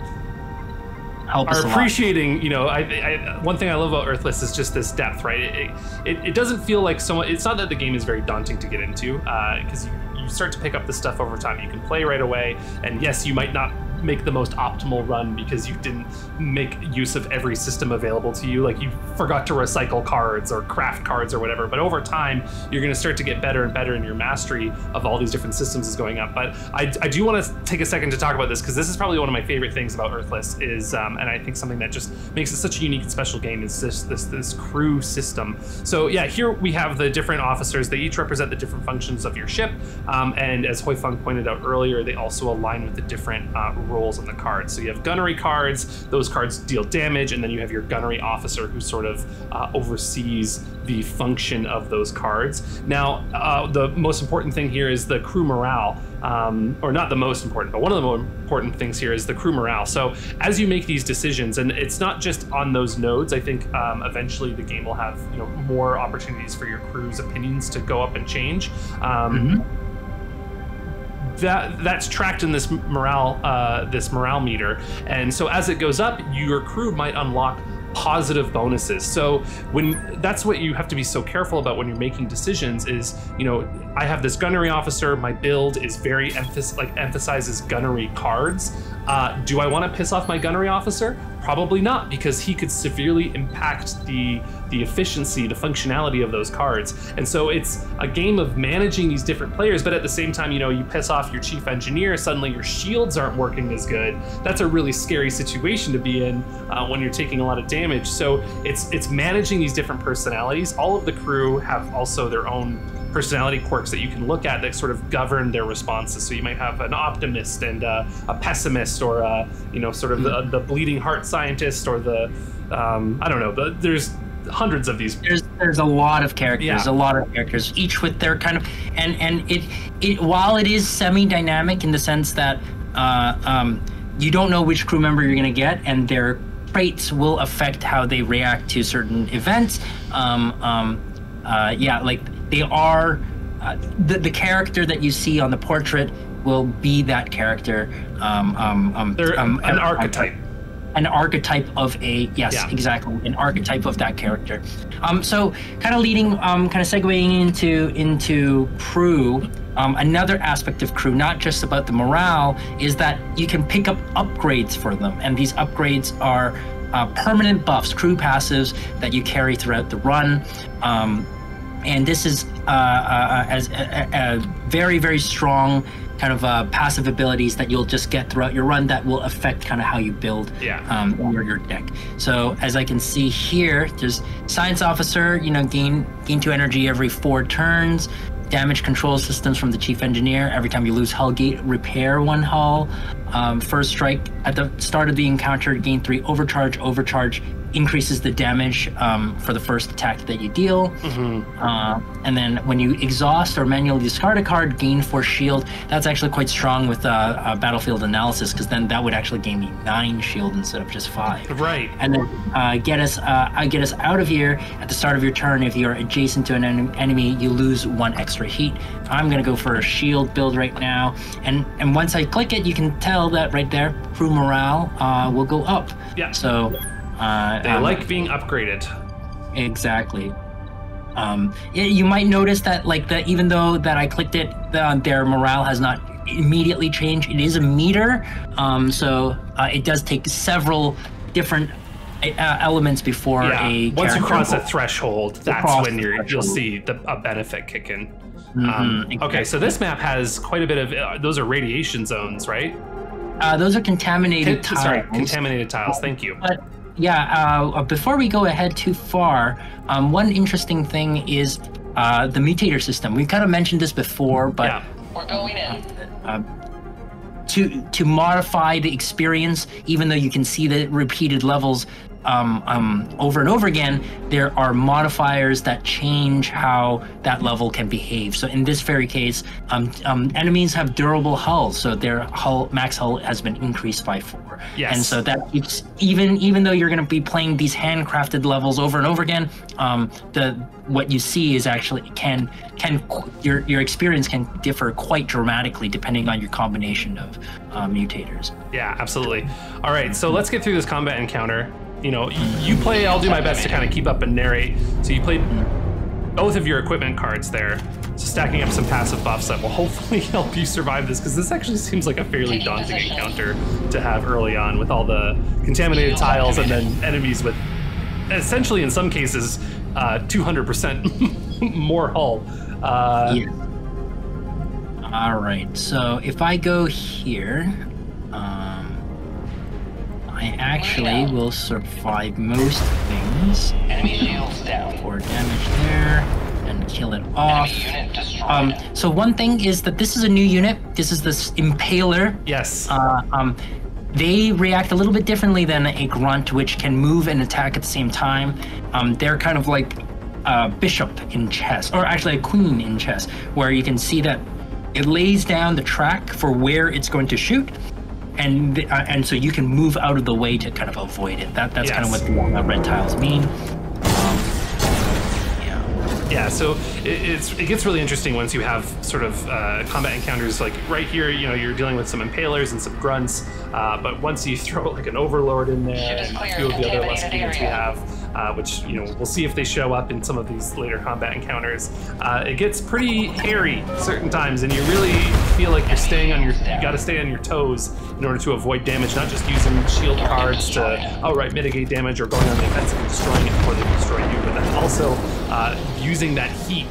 Help are appreciating, you know, I, I, one thing I love about Earthless is just this depth, right? It, it, it doesn't feel like so much. It's not that the game is very daunting to get into, because uh, start to pick up the stuff over time. You can play right away, and yes, you might not make the most optimal run because you didn't make use of every system available to you. Like you forgot to recycle cards or craft cards or whatever. But over time, you're going to start to get better and better, and your mastery of all these different systems is going up. But I, I do want to take a second to talk about this because this is probably one of my favorite things about Earthless is, um, and I think something that just makes it such a unique and special game is this this this crew system. So yeah, here we have the different officers. They each represent the different functions of your ship, um, and as Hoi-Fung pointed out earlier, they also align with the different uh, roles on the cards. So you have gunnery cards, those cards deal damage, and then you have your gunnery officer who sort of uh, oversees the function of those cards. Now, uh, the most important thing here is the crew morale. Um, or not the most important, but one of the more important things here is the crew morale. So as you make these decisions, and it's not just on those nodes, I think um, eventually the game will have you know more opportunities for your crew's opinions to go up and change. Um, mm-hmm that that's tracked in this morale uh, this morale meter, and so as it goes up, your crew might unlock positive bonuses. So when that's what you have to be so careful about when you're making decisions is, you know, I have this gunnery officer, my build is very emphasis like emphasizes gunnery cards. Uh, do I want to piss off my gunnery officer? Probably not, because he could severely impact the the efficiency, the functionality of those cards. And so it's a game of managing these different players, but at the same time, you know, you piss off your chief engineer, suddenly your shields aren't working as good. That's a really scary situation to be in uh, when you're taking a lot of damage. So it's it's managing these different personalities. All of the crew have also their own personality quirks that you can look at that sort of govern their responses. So you might have an optimist and uh, a pessimist, or uh, you know, sort of the, the bleeding heart scientist, or the um, I don't know. But there's hundreds of these. There's there's a lot of characters, Yeah. a lot of characters, each with their kind of and and it it while it is semi-dynamic in the sense that uh, um, you don't know which crew member you're gonna get, and their traits will affect how they react to certain events. Um, um, uh, yeah, like they are uh, the the character that you see on the portrait will be that character. Um, um, um, They're um, an archetype. an archetype of a yes Yeah. exactly an archetype of that character um so kind of leading um kind of segueing into into crew um, another aspect of crew not just about the morale is that you can pick up upgrades for them and these upgrades are uh, permanent buffs crew passives that you carry throughout the run um, and this is uh, uh, as a, a, a very very strong kind of uh, passive abilities that you'll just get throughout your run that will affect kind of how you build Yeah. um, your, your deck. So as I can see here, there's science officer. You know, gain gain two energy every four turns. Damage control systems from the chief engineer. Every time you lose hull gate, repair one hull. Um, first strike at the start of the encounter, gain three overcharge. Overcharge increases the damage um, for the first attack that you deal. Uh, and then when you exhaust or manually discard a card, gain four shield. That's actually quite strong with uh, uh, battlefield analysis because then that would actually gain me nine shield instead of just five. Right. And then uh, get us uh, uh, get us out of here at the start of your turn. If you're adjacent to an en- enemy, you lose one extra heat. I'm gonna go for a shield build right now, and and once I click it, you can tell that right there, crew morale uh, will go up. Yeah. So. Uh, They um, like being upgraded. Exactly. Um, y- you might notice that, like, that even though that I clicked it, the, their morale has not immediately changed. It is a meter, um, so uh, it does take several different uh, elements before Yeah. a Once you cross a threshold, that's when you're you'll see the a benefit kick in. Mhm, Um, Okay, so this map has quite a bit of uh, those are radiation zones, right? uh, those are contaminated Con- tiles. sorry, contaminated tiles. Thank you. But yeah, uh, before we go ahead too far, um, one interesting thing is uh, the mutator system. We've kind of mentioned this before, but yeah. We're going in. uh, to to modify the experience, even though you can see the repeated levels um, um, over and over again, there are modifiers that change how that level can behave. So in this very case, um, um, enemies have durable hulls, so their hull max hull has been increased by four. Yes. And so that even even though you're going to be playing these handcrafted levels over and over again, um, the what you see is actually can can your your experience can differ quite dramatically depending on your combination of uh, mutators. Yeah, absolutely. All right, so let's get through this combat encounter. You know, you play. I'll do my best to kind of keep up and narrate. So you play both of your equipment cards there, so stacking up some passive buffs that will <laughs> hopefully help you survive this. Because this actually seems like a fairly daunting encounter to have early on with all the contaminated tiles and then enemies with essentially, in some cases, uh, 200% <laughs> more hull. Uh, Yeah. All right. So if I go here, I actually will survive most things. Enemy shields down. Four damage there, and kill it off. Enemy unit destroyed. Um, so one thing is that this is a new unit. This is this Impaler. yes. Uh, um, they react a little bit differently than a grunt, which can move and attack at the same time. Um, they're kind of like a bishop in chess, or actually a queen in chess, where you can see that it lays down the track for where it's going to shoot, and the, uh, and so you can move out of the way to kind of avoid it. That that's kind of what the uh, red tiles mean. Um, yeah. Yeah, so it, it's it gets really interesting once you have sort of uh, combat encounters like right here. You know, you're dealing with some impalers and some grunts, uh, but once you <laughs> throw like an overlord in there and a few of of the other less contaminated units we area. have, uh, which you know we'll see if they show up in some of these later combat encounters. Uh, it gets pretty hairy certain times, and you really feel like you're staying on your you got to stay on your toes in order to avoid damage. Not just using shield cards to outright mitigate damage or going on the offensive and destroying it before they destroy you, but then also uh, using that heat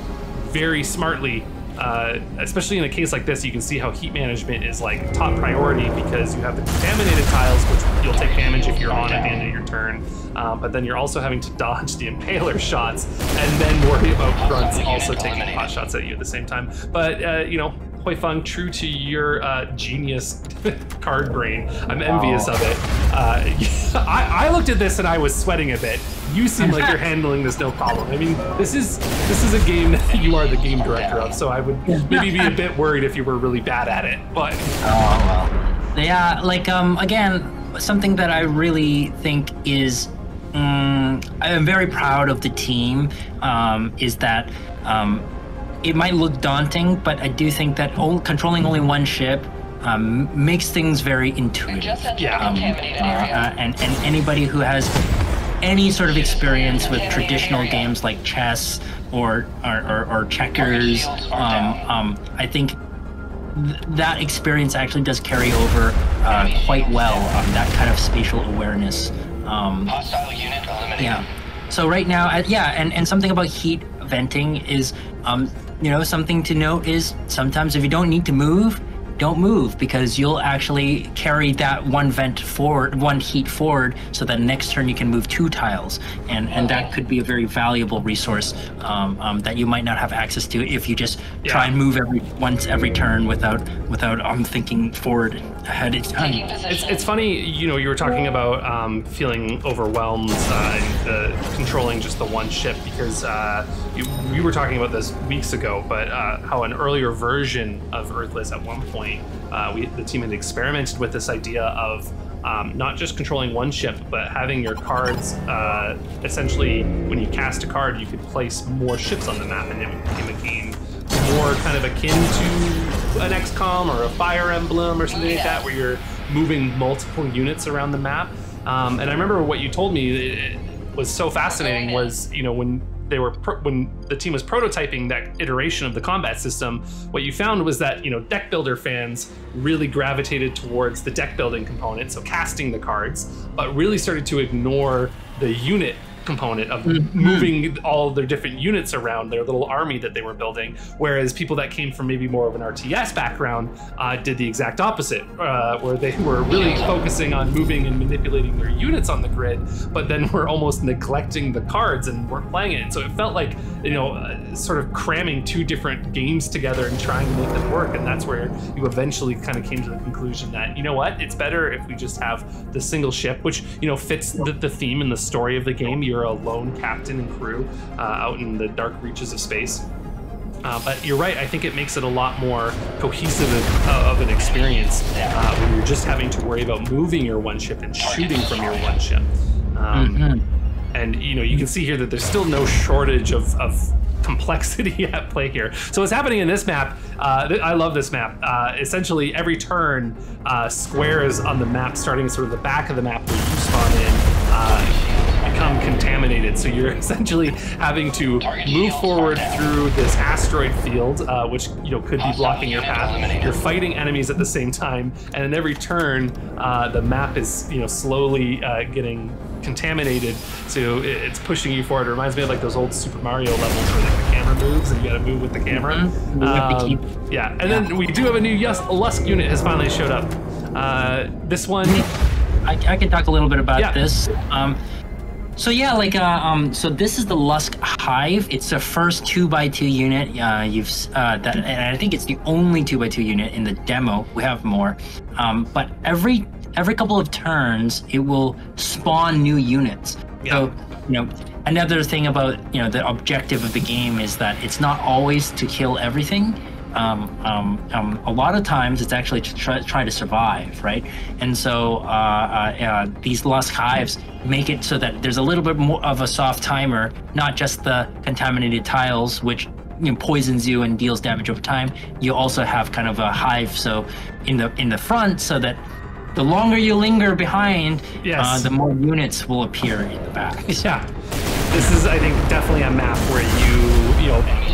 very smartly uh, especially in a case like this, you can see how heat management is like top priority because you have the contaminated tiles, which you'll take damage if you're on at the end of your turn. Um, but then you're also having to dodge the impaler <laughs> shots and then worry about grunts also taking pot shots at you at the same time. But uh, you know, Hoi-Fung, true to your uh, genius <laughs> card brain, I'm envious Oh. of it. Uh, <laughs> I, I looked at this and I was sweating a bit. You seem like you're <laughs> handling this no problem. I mean, this is this is a game that you are the game director of, so I would maybe be a bit worried if you were really bad at it. But Oh well. Yeah, like um again, something that I really think is um, I'm very proud of the team um, is that um, it might look daunting, but I do think that o- controlling only one ship um, makes things very intuitive. Just Yeah. Um, uh, area. uh, and and anybody who has any sort of experience with traditional games like chess or or, or, or checkers, um, um, I think th- that experience actually does carry over uh, quite well. Um, that kind of spatial awareness. Um, Hostile unit eliminated. yeah. So right now, I, yeah, and, and something about heat venting is, um, you know, something to note is sometimes if you don't need to move, don't move because you'll actually carry that one vent forward, one heat forward, so that next turn you can move two tiles, and and that could be a very valuable resource um, um, that you might not have access to if you just try and move every once every turn without without um thinking forward ahead. Of Taking time. It's, it's funny, you know, you were talking about um, feeling overwhelmed uh, and uh, controlling just the one ship because uh, you, we were talking about this weeks ago, but uh, how an earlier version of Earthless at one point, uh, we, the team had experimented with this idea of um, not just controlling one ship, but having your cards uh, essentially, when you cast a card, you could place more ships on the map and it became a game more kind of akin to an XCOM or a Fire Emblem or something like that, where you're moving multiple units around the map. Um, and I remember what you told me it was so fascinating was you know when they were pro- when the team was prototyping that iteration of the combat system, what you found was that you know deck builder fans really gravitated towards the deck building component, so casting the cards, but really started to ignore the unit component of moving all their different units around their little army that they were building. Whereas people that came from maybe more of an RTS background uh, did the exact opposite, uh, where they were really focusing on moving and manipulating their units on the grid, but then were almost neglecting the cards and weren't playing it. So it felt like, you know, uh, sort of cramming two different games together and trying to make them work. And that's where you eventually kind of came to the conclusion that, you know what, it's better if we just have the single ship, which, you know, fits the, the theme and the story of the game. You're a lone captain and crew uh, out in the dark reaches of space. Uh, but you're right. I think it makes it a lot more cohesive of, of an experience uh, when you're just having to worry about moving your one ship and shooting from your one ship. Um, Mhm. and you know you can see here that there's still no shortage of, of <laughs> complexity <laughs> at play here so what's happening in this map uh, th- i love this map uh, essentially every turn uh, squares on the map starting sort of the back of the map where you spawn in uh, become contaminated. So you're <laughs> essentially having to move forward through this asteroid field uh, which you know could be blocking your path. you're fighting enemies at the same time. And in every turn uh, the map is you know slowly uh, getting contaminated. So it's pushing you forward. It reminds me of like those old super mario levels where like, the camera moves and you gotta move with the camera. Mhm. Move with the Um, yeah. And then we do have a new Yus- lusk unit has finally showed up. Uh, this one I, I can talk a little bit about Yeah. this. Um, so yeah, like uh, um, so this is the Lusk Hive. It's the first two by two unit. Uh, you've uh, that, and I think it's the only two by two unit in the demo. We have more, um, but every every couple of turns it will spawn new units. So you know another thing about you know the objective of the game is that it's not always to kill everything. Um, um, um, a lot of times it's actually to try, try to survive, right? And so uh, uh, uh, these Lusk hives make it so that there's a little bit more of a soft timer, not just the contaminated tiles, which you know, poisons you and deals damage over time. You also have kind of a hive, so in the in the front, so that the longer you linger behind, Yes. uh, the more units will appear in the back. Yeah. This is, I think, definitely a map where you, you know,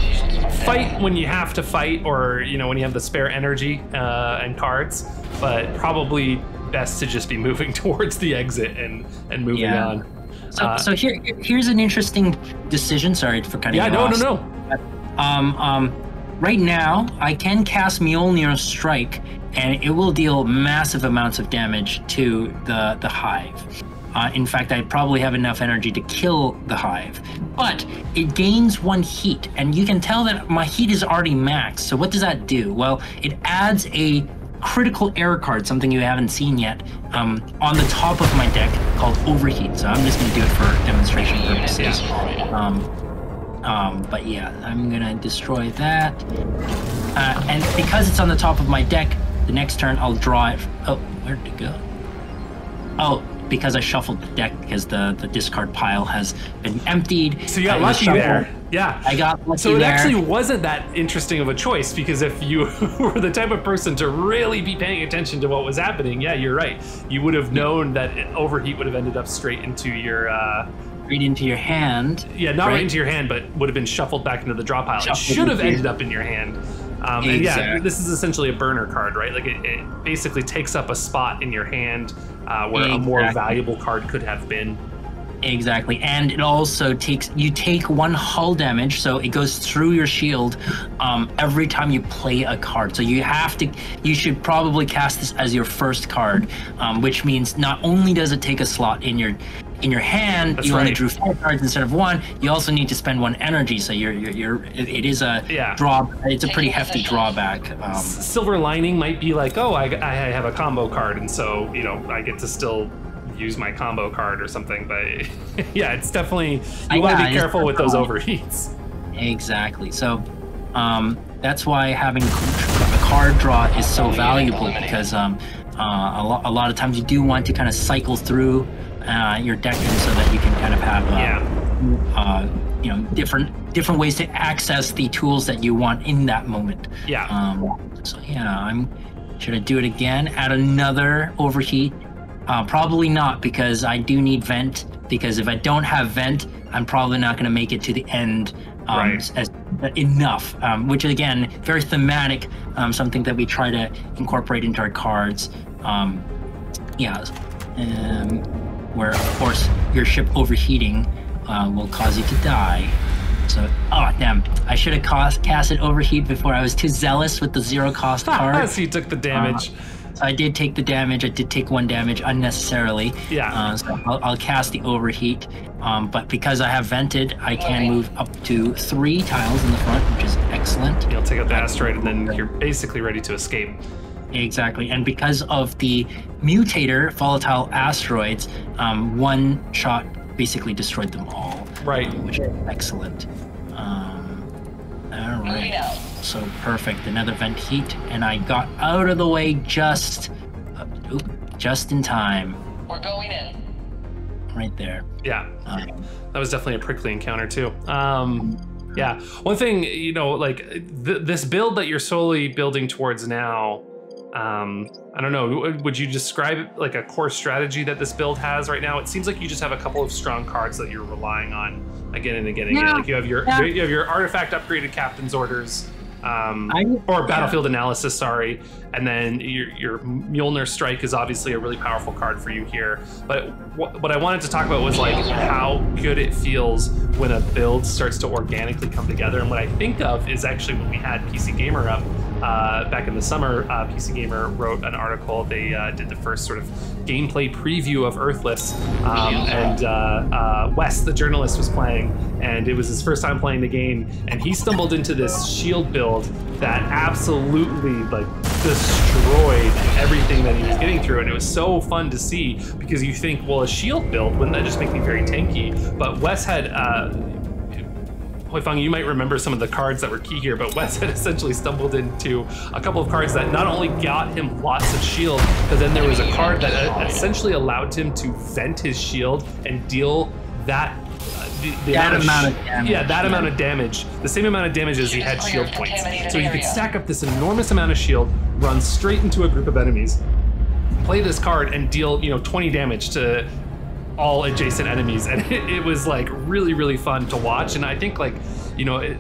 fight when you have to fight or, you know, when you have the spare energy uh, and cards, but probably best to just be <laughs> moving towards the exit and, and moving Yeah. on. So, Uh, so here, here's an interesting decision. Sorry for cutting Yeah, you no, off. no, no. Um, um, right now, I can cast Mjolnir Strike, and it will deal massive amounts of damage to the the hive. Uh, in fact, I probably have enough energy to kill the hive, but it gains one heat, and you can tell that my heat is already maxed. So what does that do? Well, it adds a critical error card, something you haven't seen yet, um, on the top of my deck called Overheat. So I'm just going to do it for demonstration purposes. Um, um, but yeah, I'm gonna destroy that. Uh, and because it's on the top of my deck, the next turn I'll draw it. Oh, where did it go? Oh, because I shuffled the deck because the, the discard pile has been emptied. So you got lucky shuffled. there. Yeah. I got lucky So it there. actually wasn't that interesting of a choice because if you <laughs> were the type of person to really be paying attention to what was happening, yeah, you're right. You would have known that overheat would have ended up straight into your, uh, read into your hand. yeah, not right. Right. into your hand, but would have been shuffled back into the draw pile. It should have ended up in your hand. Um, and yeah, this is essentially a burner card, right? Like it, it basically takes up a spot in your hand uh, where a more valuable card could have been. Exactly, and it also takes you take one hull damage, so it goes through your shield um, every time you play a card. So you have to, you should probably cast this as your first card, um, which means not only does it take a slot in your in your hand, That's you only drew four cards instead of one. You also need to spend one energy, so you're you're, you're it, it is a Yeah. draw. It's a pretty hefty drawback. Um, Silver lining might be like, oh, I, I have a combo card, and so you know I get to still use my combo card or something. But <laughs> yeah, it's definitely you want to be careful with those <laughs> overheats. Exactly. So um, that's why having a card draw is so valuable because um, uh, a, lo- a lot of times you do want to kind of cycle through uh, your deck and so that you can kind of have uh, Yeah. uh, you know different different ways to access the tools that you want in that moment. Yeah. Um, so yeah, I'm. Should I do it again? Add another overheat? Uh, probably not because I do need vent. Because if I don't have vent, I'm probably not going to make it to the end um, Right. as, enough. Um, which again, very thematic. Um, something that we try to incorporate into our cards. Um, yeah, um, where of course your ship overheating uh, will cause you to die. So, oh damn! I should have cast, casted overheat before I was too zealous with the zero cost <laughs> card. so you took the damage. So I did take the damage. I did take one damage unnecessarily. Yeah. Uh, so I'll, I'll cast the overheat. Um, but because I have vented, I can move up to three tiles in the front, which is excellent. You'll take out the asteroid, and then you're basically ready to escape. Exactly. And because of the mutator volatile asteroids, um, one shot basically destroyed them all, Right. which is excellent. Um, all Moving So perfect. Another vent heat, and I got out of the way just, uh, oop, just in time. We're going in. Right there. Yeah. Um, That was definitely a prickly encounter too. Um, yeah. One thing, you know, like th- this build that you're solely building towards now. Um, I don't know. Would you describe like a core strategy that this build has right now? It seems like you just have a couple of strong cards that you're relying on again and again and again. Like you have your Yeah. you have your artifact upgraded captain's orders. Um, I- or battlefield analysis, sorry, and then your, your Mjolnir strike is obviously a really powerful card for you here. But what, what I wanted to talk about was like how good it feels when a build starts to organically come together. And what I think of is actually when we had PC Gamer up uh, back in the summer. Uh, PC Gamer wrote an article. They uh, did the first sort of gameplay preview of Earthless, um, and uh, uh, Wes, the journalist, was playing, and it was his first time playing the game, and he stumbled into this shield build that absolutely like destroyed everything that he was getting through, and it was so fun to see because you think, well, a shield build wouldn't that just make me very tanky? But Wes had. Hoi-Fung, you might remember some of the cards that were key here, but Wes <laughs> had essentially stumbled into a couple of cards that not only got him lots of shield, but then there was a card that uh, essentially allowed him to vent his shield and deal that. Uh, the, the That amount, amount of, of damage, yeah, that yeah. amount of damage, the same amount of damage as he had shield points. So he could stack up this enormous amount of shield, run straight into a group of enemies, play this card, and deal you know 20 damage to all adjacent enemies and <laughs> it, it was like really really fun to watch and i think like you know it,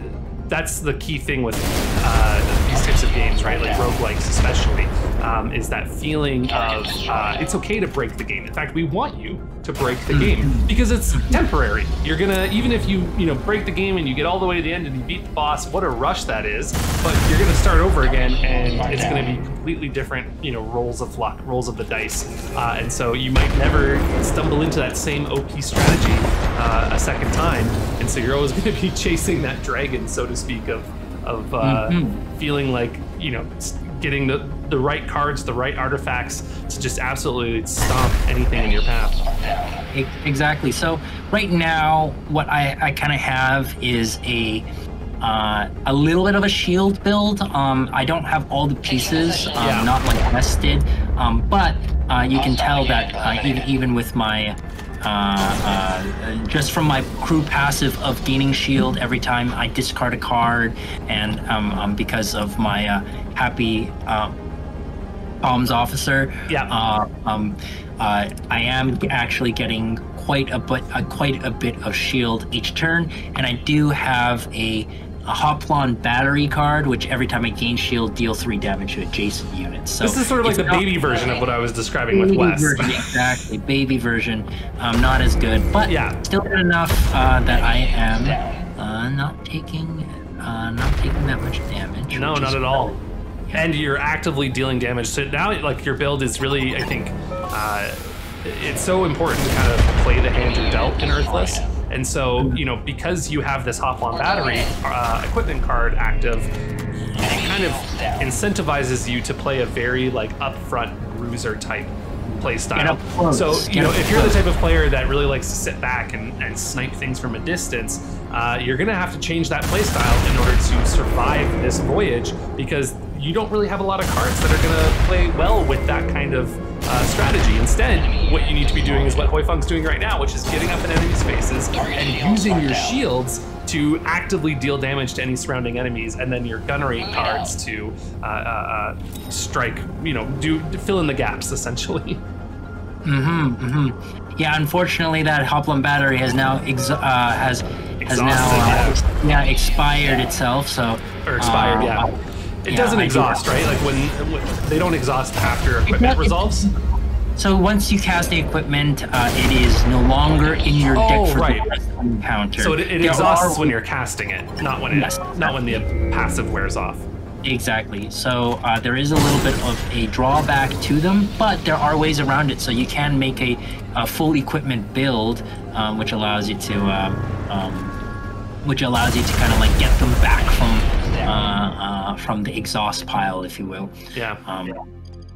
that's the key thing with uh, types of games right like roguelikes especially um, is that feeling of uh, it's okay to break the game. In fact, we want you to break the game because it's temporary. You're gonna even if you you know break the game and you get all the way to the end and you beat the boss, what a rush that is. But you're gonna start over again and it's gonna be completely different you know rolls of luck, rolls of the dice, uh, and so you might never stumble into that same OP strategy uh, a second time, and so you're always <laughs> gonna be chasing that dragon, so to speak, of of uh, feeling like you know getting the the right cards, the right artifacts to just absolutely stomp anything in your path. Exactly. So right now, what I, I kind of have is a uh, a little bit of a shield build. Um, I don't have all the pieces, um, Yeah. not like nested, um, but uh, you can tell that uh, even even with my uh, uh, just from my crew passive of gaining shield every time I discard a card, and um, um, because of my uh, happy uh, comms officer, Yeah. uh, um, uh, I am actually getting quite a bit, uh, quite a bit of shield each turn, and I do have a, a Hoplon battery card, which every time I gain shield, deal three damage to adjacent units. So This is sort of like the baby version of what I was describing with Wes. version, exactly, baby version. Um, not as good, but Yeah. still good enough uh, that I am uh, not taking, uh, not taking that much damage. No, not at all. And you're actively dealing damage. So now, like your build is really, I think, uh, it's so important to kind of play the hand you're dealt in Earthless. And so, you know, because you have this Hoplon battery uh, equipment card active, it kind of incentivizes you to play a very like upfront bruiser type play style. So, you know, if you're the type of player that really likes to sit back and, and snipe things from a distance, uh, you're going to have to change that play style in order to survive this voyage because you don't really have a lot of cards that are going to play well with that kind of uh, strategy. Instead, what you need to be doing is what Hoi-Fung's doing right now, which is getting up in enemies' faces and using your shields to actively deal damage to any surrounding enemies, and then your gunnery cards to uh, uh, uh, strike, you know, do fill in the gaps essentially. <laughs> Mm-hmm, mm-hmm. Yeah, unfortunately, that Hoplon battery has now ex- uh, has has now uh, Exhausted, yeah expired itself. So or expired, uh, yeah. It yeah, doesn't I exhaust, have- right? Like when, when they don't exhaust after equipment it- resolves. So once you cast the equipment, uh, it is no longer in your Oh, deck for right. the rest encounter. So it, it exhausts are- when you're casting it, not when it, Yes. not when the passive wears off. Exactly. So uh, there is a little bit of a drawback to them, but there are ways around it. So you can make a, a full equipment build, um, which allows you to, um, um, which allows you to kind of like get them back from uh, uh, from the exhaust pile, if you will. Yeah. Um,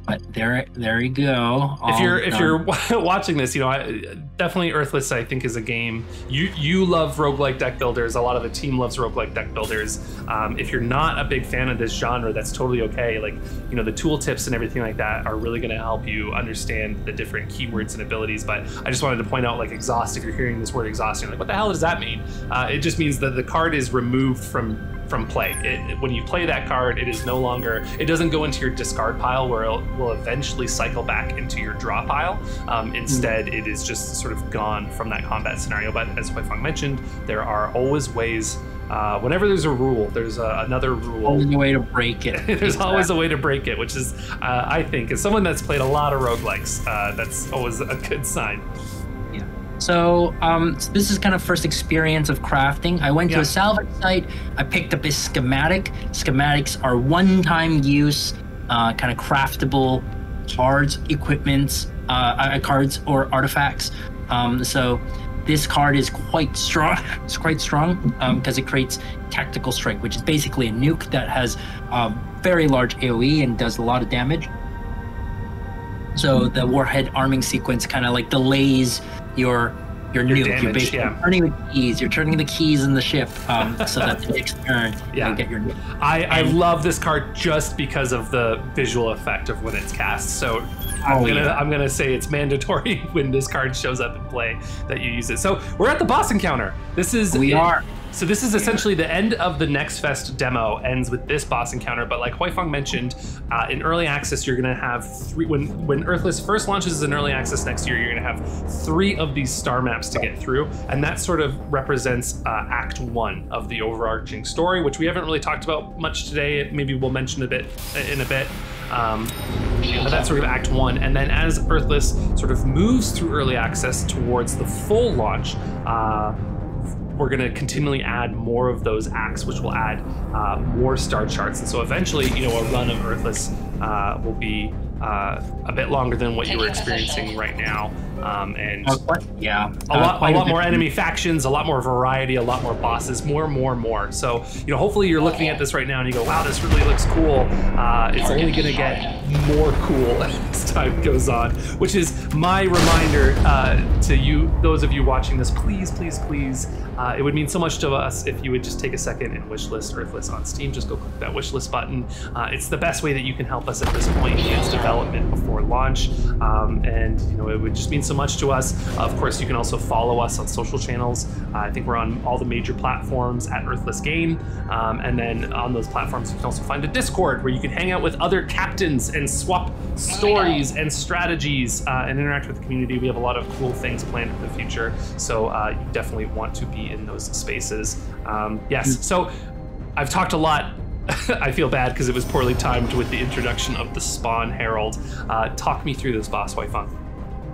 but there, there you go. if you're if you're <laughs> watching this, you know, I, definitely Earthless. I think is a game you you love roguelike deck builders. A lot of the team loves roguelike deck builders. Um, if you're not a big fan of this genre, that's totally okay. Like you know, the tooltips and everything like that are really going to help you understand the different keywords and abilities. But I just wanted to point out, like exhaust. If you're hearing this word exhaust, you're like, what the hell does that mean? Uh, it just means that the card is removed from from play. It, when you play that card, it is no longer. It doesn't go into your discard pile where it will eventually cycle back into your draw pile. Um, instead, it is just sort of gone from that combat scenario. But as Hoi-Fung mentioned, there are always ways. Uh, whenever there's a rule, there's a, another rule. always a way to break it. <laughs> There's always a way to break it, which is, uh, I think, as someone that's played a lot of roguelikes, uh, that's always a good sign. So, um, so this is kind of first experience of crafting. I went Yeah. to a salvage site. I picked up a schematic. Schematics are one-time use, uh, kind of craftable cards, equipments, uh, uh, cards or artifacts. Um, so this card is quite strong. <laughs> It's quite strong because it creates tactical strike, which is basically a nuke that has a very large AOE and does a lot of damage. So the warhead arming sequence kind of like delays your your, Your nuke. damage, you're basically yeah. turning the keys. You're turning the keys in the ship um, so that the <laughs> next turn Yeah. you'll get your. I, I And- love this card just because of the visual effect of when it's cast. So I'm Oh, gonna yeah. I'm gonna say it's mandatory <laughs> when this card shows up in play that you use it. So we're at the boss encounter. This is We are. So this is essentially the end of the Next Fest demo ends with this boss encounter. But like Hoi-Fung mentioned, uh, in early access you're gonna have three. When when Earthless first launches in early access next year, you're gonna have three of these star maps to get through, and that sort of represents uh, Act One of the overarching story, which we haven't really talked about much today. Maybe we'll mention a bit in a bit. Um, that's sort of Act One, and then as Earthless sort of moves through early access towards the full launch, uh, we're going to continually add more of those acts, which will add uh, more star charts, and so eventually, you know, a run of Earthless uh, will be uh, a bit longer than what you were experiencing right now, um, and Uh, quite- yeah. a uh, lot, a lot bit- more enemy factions, a lot more variety, a lot more bosses, more, more, more. So, you know, hopefully you're looking at this right now and you go, "Wow, this really looks cool." Uh, it's only going to get more cool <laughs> as time goes on, which is my reminder uh, to you, those of you watching this. Please, please, please, uh, it would mean so much to us if you would just take a second and wishlist Earthless on Steam. Just go click that wishlist button. Uh, it's the best way that you can help us at this point in its development before launch, um, and you know, it would just mean so much to us. Of course, you can also follow us on social channels. Uh, I think we're on all the major platforms at Earthless Game. Um, and then on those platforms, you can also find a Discord where you can hang out with other captains and swap stories and strategies uh, and interact with the community. We have a lot of cool things planned for the future. So uh, you definitely want to be in those spaces. Um, yes. So I've talked a lot. <laughs> I feel bad because it was poorly timed with the introduction of the Spawn Herald. Uh, talk me through this boss, Hoi-Fung.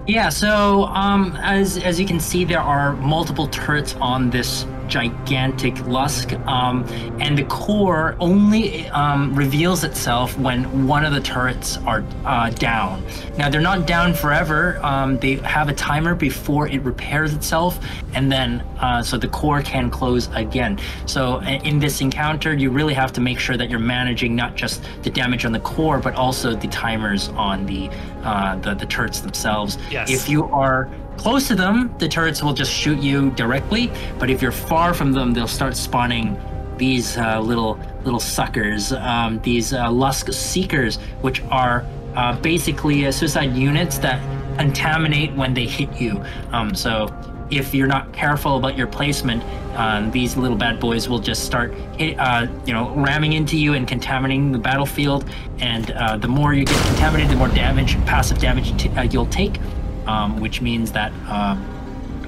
Yeah, so um, as as you can see, there are multiple turrets on this gigantic lusk, um, and the core only um, reveals itself when one of the turrets are uh, down. Now they're not down forever. Um, they have a timer before it repairs itself, and then uh, so the core can close again. So in this encounter, you really have to make sure that you're managing not just the damage on the core, but also the timers on the uh, the, the turrets themselves. Yes. If you are close to them, the turrets will just shoot you directly. But if you're far from them, they'll start spawning these uh, little little suckers, um, these uh, Lusk Seekers, which are uh, basically uh, suicide units that contaminate when they hit you. Um, so if you're not careful about your placement, um, these little bad boys will just start, hit, uh, you know, ramming into you and contaminating the battlefield. And uh, the more you get contaminated, the more damage, passive damage t- uh, you'll take, um, which means that, uh,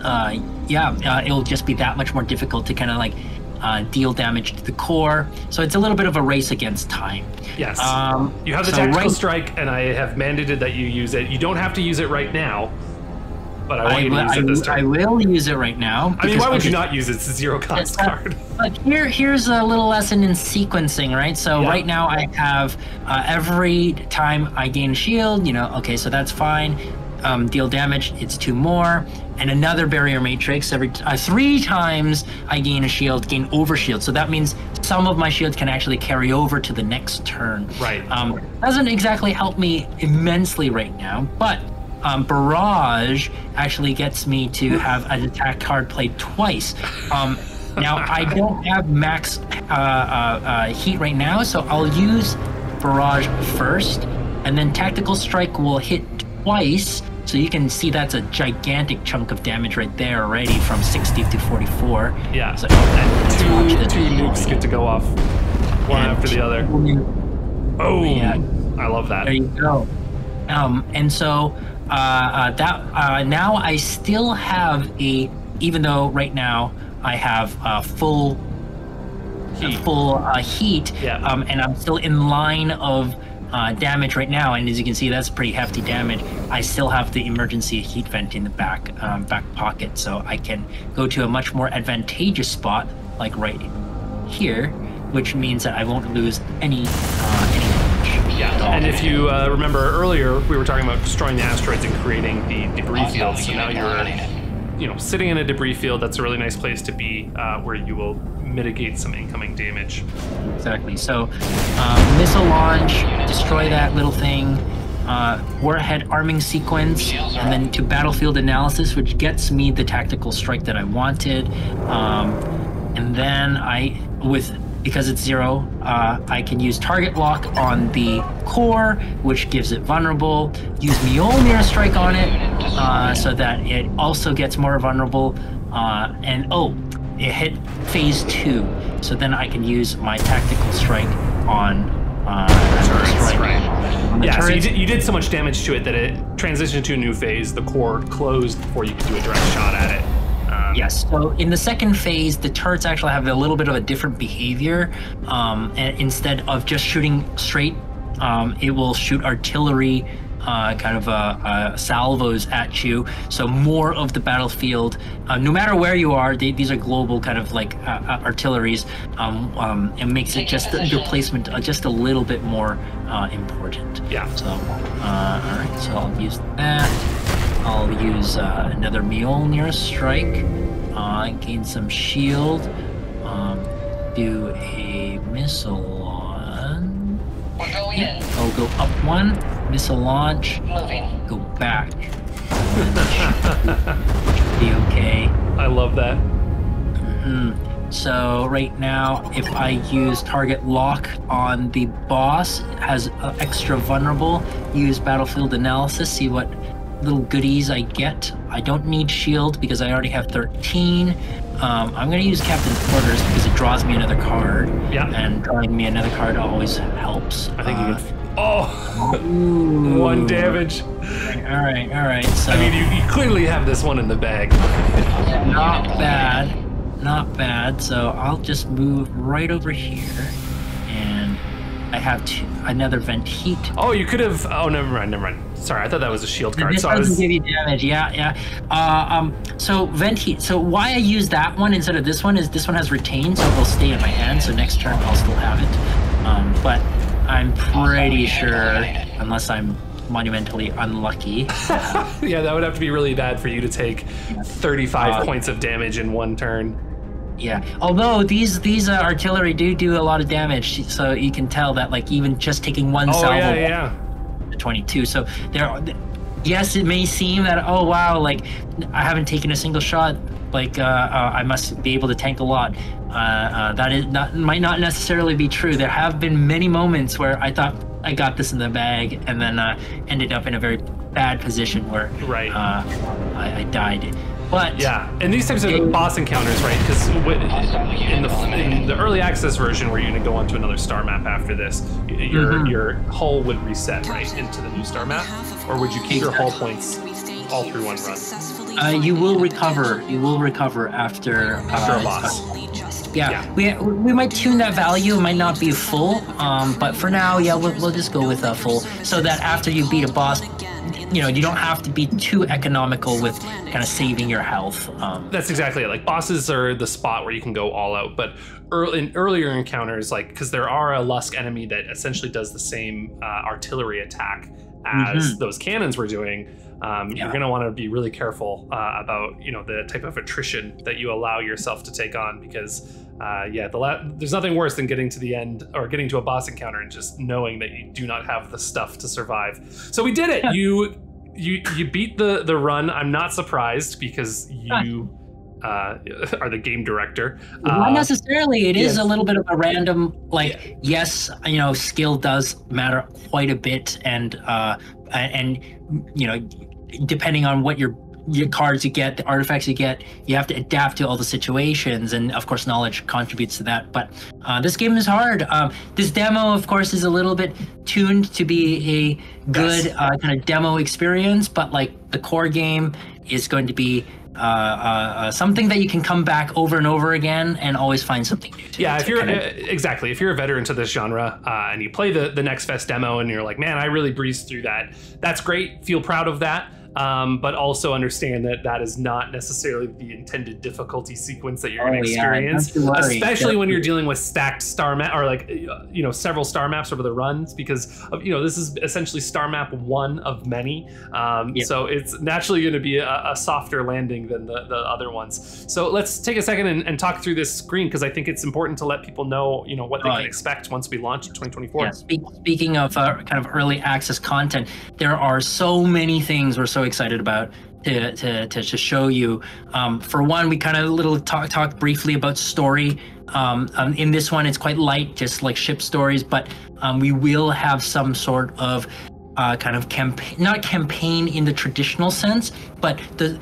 uh, yeah, uh, it'll just be that much more difficult to kind of like uh, deal damage to the core. So it's a little bit of a race against time. Yes. Um, you have the so tactical right- strike, and I have mandated that you use it. You don't have to use it right now, but I want I, you to will- use I, it this will- turn. I will use it right now. I mean, why would you not use it? It's a zero cost uh, card. <laughs> But here, here's a little lesson in sequencing, right? So Yeah. right now I have uh, every time I gain a shield, you know, okay, so that's fine. Um, deal damage, it's two more, and another barrier matrix. Every uh, three times I gain a shield, gain over shield. So that means some of my shields can actually carry over to the next turn. Right. Um, doesn't exactly help me immensely right now, but um, barrage actually gets me to have an attack card played twice. Um, now I don't have max uh, uh, uh, heat right now, so I'll use barrage first, and then tactical strike will hit twice. So you can see that's a gigantic chunk of damage right there already from 60 to 44. Yeah. So, and two, two nukes get to go off, one And after the other. Oh, Yeah. I love that. There you go. Um, and so uh, uh, that uh, now I still have a, even though right now I have uh, full Heat. full uh, heat, Yeah. um, and I'm still in line of uh, damage right now. And as you can see, that's pretty hefty damage. I still have the emergency heat vent in the back um, back pocket, so I can go to a much more advantageous spot, like right here, which means that I won't lose any uh. Yeah, and if you uh, remember earlier, we were talking about destroying the asteroids and creating the debris Hostile field. So now you're, you know, sitting in a debris field. That's a really nice place to be, uh, where you will mitigate some incoming damage. Exactly. So, um, missile launch, destroy that little thing. Uh, warhead arming sequence, and then to battlefield analysis, which gets me the tactical strike that I wanted. Um, and then I, with because it's zero, uh, I can use target lock on the core, which gives it vulnerable. Use Mjolnir strike on it, uh, so that it also gets more vulnerable. Uh, and oh, it hit phase two, so then I can use my tactical strike on uh, Turrets, strike right. on the Yeah, so you did, you did so much damage to it that it transitioned to a new phase. The core closed before you could do a direct shot at it. Yes. So in the second phase, the turrets actually have a little bit of a different behavior. Um, and instead of just shooting straight um, it will shoot artillery uh, kind of uh, uh, salvos at you. So more of the battlefield, uh, no matter where you are, they, these are global kind of like uh, uh, artilleries. Um, um, it makes it just your placement uh, just a little bit more uh, important. Yeah. So, uh, all right. So I'll use that. I'll use uh, another Mjolnir strike. Uh, gain some shield. Um, do a missile on. We're going in. I'll go up one. Missile launch. Moving. Go back. Be okay. I love that. Mhm. So right now, if I use target lock on the boss, it has uh, extra vulnerable. Use battlefield analysis, see what little goodies I get. I don't need shield because I already have 13. Um, I'm gonna use Captain's Quarters because it draws me another card, Yeah. and drawing me another card always helps. I think you Uh, can. Oh, <laughs> ooh. one damage. All right, all right. So I mean, you, you clearly have this one in the bag. not bad, not bad. So I'll just move right over here, I have two, another vent heat. Oh, you could have. Oh, never mind, never mind. Sorry, I thought that was a shield card. This So doesn't was. give you damage. Yeah, yeah. Uh, um. So vent heat. So why I use that one instead of this one is this one has retained, so it'll stay in my hand. So next turn I'll still have it. Um, but I'm pretty sure, unless I'm monumentally unlucky. <laughs> Yeah, that would have to be really bad for you to take 35 Uh, points of damage in one turn. Yeah. Although these these uh, artillery do do a lot of damage, so you can tell that like even just taking one Oh salvo yeah, yeah. 22. So there yes, it may seem that oh wow, like I haven't taken a single shot, like uh, uh, I must be able to tank a lot. Uh, uh, that is not might not necessarily be true. There have been many moments where I thought I got this in the bag, and then uh, ended up in a very bad position where Right. uh, I, I died. But Yeah, and these types of boss encounters, right? Because in the in the early access version, where you're going to go onto another star map after this, y- your Mhm. your hull would reset right into the new star map, or would you keep your hull points all through one run? uh, you will recover. You will recover after after uh, a boss? Yeah, Yeah. we we might tune that value. It might not be full, um, but for now, yeah, we'll, we'll just go with a full, so that after you beat a boss, you know, you don't have to be too economical with kind of saving your health. Um, That's exactly it. Like bosses are the spot where you can go all out, but early, in earlier encounters, like because there are a Lusk enemy that essentially does the same uh, artillery attack as Mhm. those cannons were doing. Um, You're going to want to be really careful uh, about you know the type of attrition that you allow yourself to take on because uh, yeah, the la- there's nothing worse than getting to the end or getting to a boss encounter and just knowing that you do not have the stuff to survive. So we did it. <laughs> you you you beat the the run. I'm not surprised because you uh, <laughs> are the game director. not Uh, necessarily. It is a little bit of a random. Like, yes, you know, skill does matter quite a bit, and uh, and you know, depending on what your your cards you get, the artifacts you get, you have to adapt to all the situations, and of course, knowledge contributes to that. But uh, this game is hard. Um, this demo, of course, is a little bit tuned to be a good Yes. uh, kind of demo experience, but like the core game is going to be uh, uh, uh, something that you can come back over and over again and always find something new. To, yeah, if you're kind of- uh, exactly if you're a veteran to this genre uh, and you play the the next fest demo and you're like, man, I really breezed through that. That's great. Feel proud of that. Um, but also understand that that is not necessarily the intended difficulty sequence that you're going Oh, to experience, you especially when you're dealing with stacked star map or like you know several star maps over the runs because of, you know this is essentially star map one of many. Um, Yeah. So it's naturally going to be a, a softer landing than the, the other ones. So let's take a second and, and talk through this screen because I think it's important to let people know you know what they Right. can expect once we launch in 2024. Yeah, speak, speaking of uh, kind of early access content, there are so many things we're so excited about to, to, to, to show you. Um, for one, we kind of little talk talk briefly about story. Um, um, in this one, it's quite light, just like ship stories, but um, we will have some sort of uh, kind of campaign, not campaign in the traditional sense, but the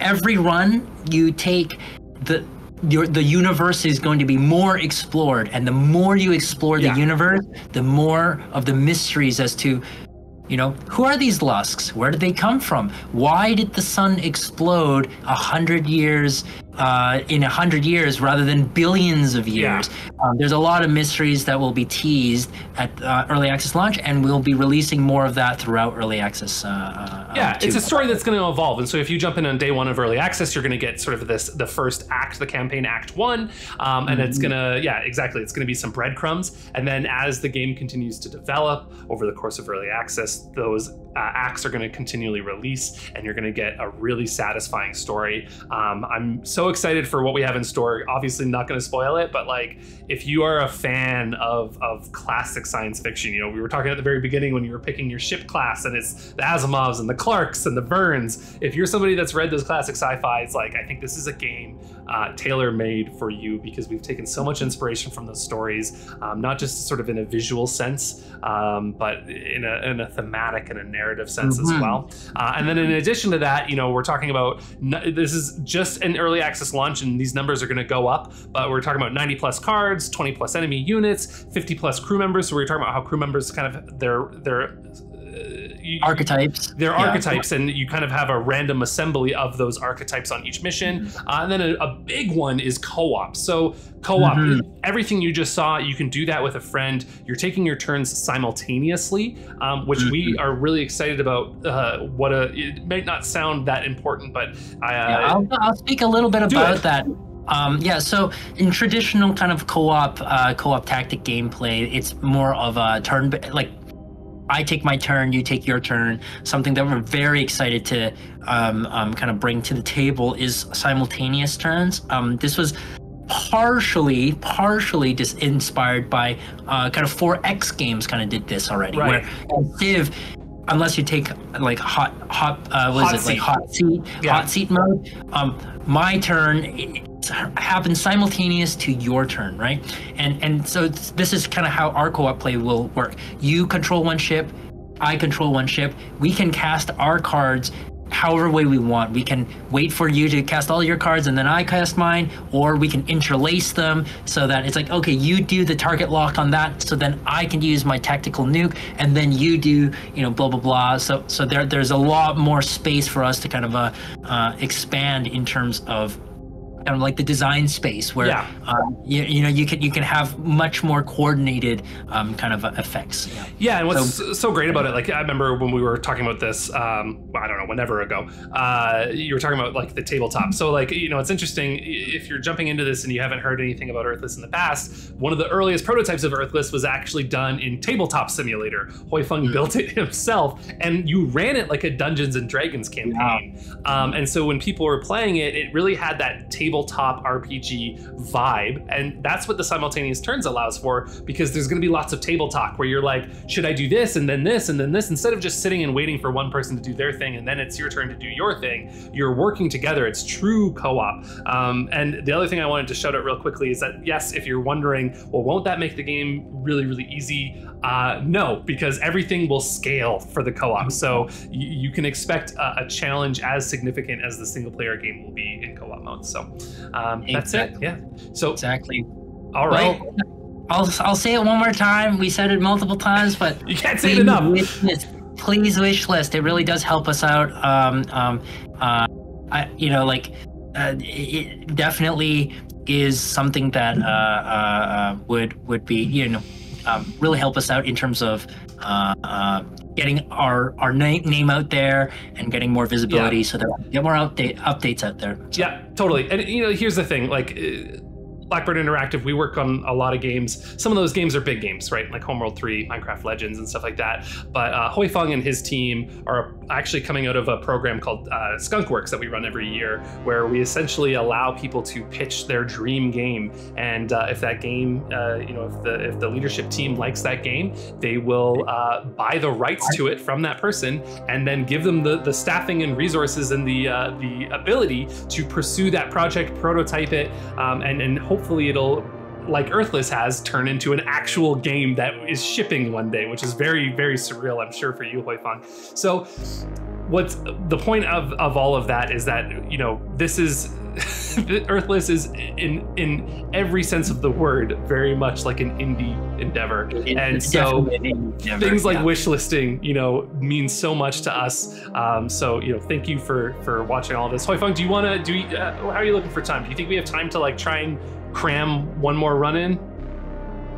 every run you take the your the universe is going to be more explored and the more you explore the Yeah. universe the more of the mysteries as to you know who are these lusks? Where did they come from? Why did the sun explode a hundred years uh, in a hundred years rather than billions of years. Um, there's a lot of mysteries that will be teased at uh, early access launch, and we'll be releasing more of that throughout early access. Uh, uh, Yeah, um, it's a story that's going to evolve, and so if you jump in on day one of early access, you're going to get sort of this the first act, the campaign act one, um, and it's Mm-hmm. going to yeah exactly, it's going to be some breadcrumbs, and then as the game continues to develop over the course of early access, those uh, acts are going to continually release, and you're going to get a really satisfying story. Um, I'm so excited for what we have in store. Obviously, not going to spoil it, but like if you are a fan of of classic science fiction, you know we were talking at the very beginning when you were picking your ship class, and it's the Asimovs and the Clarkes and the Vernes. If you're somebody that's read those classic sci-fi's, like I think this is a game uh, tailor made for you because we've taken so much inspiration from those stories, um, not just sort of in a visual sense, um, but in a, in a thematic and a narrative sense as Mhm. well. Uh, and then in addition to that, you know, we're talking about n- this is just an early access launch, and these numbers are going to go up. But we're talking about 90 plus cards, 20 plus enemy units, 50 plus crew members. So we're talking about how crew members kind of their their you- archetypes. they're Yeah. archetypes, and you kind of have a random assembly of those archetypes on each mission. Mm-hmm. Uh, and then a, a big one is co-op. So co-op, Mhm. everything you just saw, you can do that with a friend. You're taking your turns simultaneously, um, which we Mm-hmm. are really excited about. Uh, what a it may not sound that important, but I, uh, Yeah, I'll, I'll speak a little bit about it. that. Um, yeah, so in traditional kind of co-op uh, co-op tactic gameplay, it's more of a turn like I take my turn, you take your turn. Something that we're very excited to um, um, kind of bring to the table is simultaneous turns. Um, this was partially partially dis- inspired by uh, kind of 4X games kind of did this already Right. where Civ unless you take like hot hot uh what Hot is it seat. like hot seat Yeah. hot seat mode um my turn it happens simultaneous to your turn right? And and so this is kind of how our co-op play will work. You control one ship i control one ship. We can cast our cards however way we want. We can wait for you to cast all your cards and then i cast mine or we can interlace them so that it's like okay you do the target lock on that so then i can use my tactical nuke and then you do you know blah blah blah. So so there there's a lot more space for us to kind of uh, uh expand in terms of kind of like the design space where Yeah. um, you, you know you can you can have much more coordinated um, kind of uh, effects yeah. Yeah, and what's so, great about it, like I remember when we were talking about this, um, I don't know, whenever ago, uh, you were talking about like the tabletop. So like, you know, it's interesting if you're jumping into this and you haven't heard anything about Earthless in the past. One of the earliest prototypes of Earthless was actually done in Tabletop Simulator. Hoi Fung built it <laughs> himself, and you ran it like a Dungeons and Dragons campaign. Um, and so when people were playing it, it really had that tabletop RPG vibe, and that's what the simultaneous turns allows for because there's going to be lots of table talk where you're like, should I do this and then this and then this instead of just sitting and waiting for one person to do their thing and then it's your turn to do your thing. You're working together. It's true co-op. Um, and the other thing I wanted to shout out real quickly is that yes, if you're wondering, well, won't that make the game really really easy? Uh, no, because everything will scale for the co-op. So you, you can expect a, a challenge as significant as the single player game will be in co-op mode. So um, that's it. Yeah. So exactly all right. Well, I'll I'll say it one more time. We said it multiple times, but <laughs> you can't say it enough. Please wish list. It really does help us out. Um, um, uh, I, you know, like uh, it definitely is something that uh, uh, uh, would would be you know um, really help us out in terms of uh, uh, getting our our na- name out there and getting more visibility, so that we get more update updates out there. So- Yeah, totally. And you know, here's the thing: like uh, Blackbird Interactive, we work on a lot of games. Some of those games are big games, right? Like Homeworld 3, Minecraft Legends, and stuff like that. But uh, Hoi Fung and his team are actually coming out of a program called uh, Skunkworks that we run every year, where we essentially allow people to pitch their dream game. And uh, if that game, uh, you know, if the if the leadership team likes that game, they will uh, buy the rights to it from that person, and then give them the the staffing and resources and the uh, the ability to pursue that project, prototype it, um, and and it'll like Earthless has turn into an actual game that is shipping one day, which is very, very surreal, I'm sure, for you, Hoi-Fung. So, what's the point of, of all of that is that, you know, this is <laughs> Earthless is in in every sense of the word very much like an indie endeavor, and so endeavor, things like yeah. wish listing, you know, mean so much to us. Um, so you know, thank you for for watching all of this. Hoi-Fung, do you want to do? You, uh, how are you looking for time? Do you think we have time to like try and cram one more run in?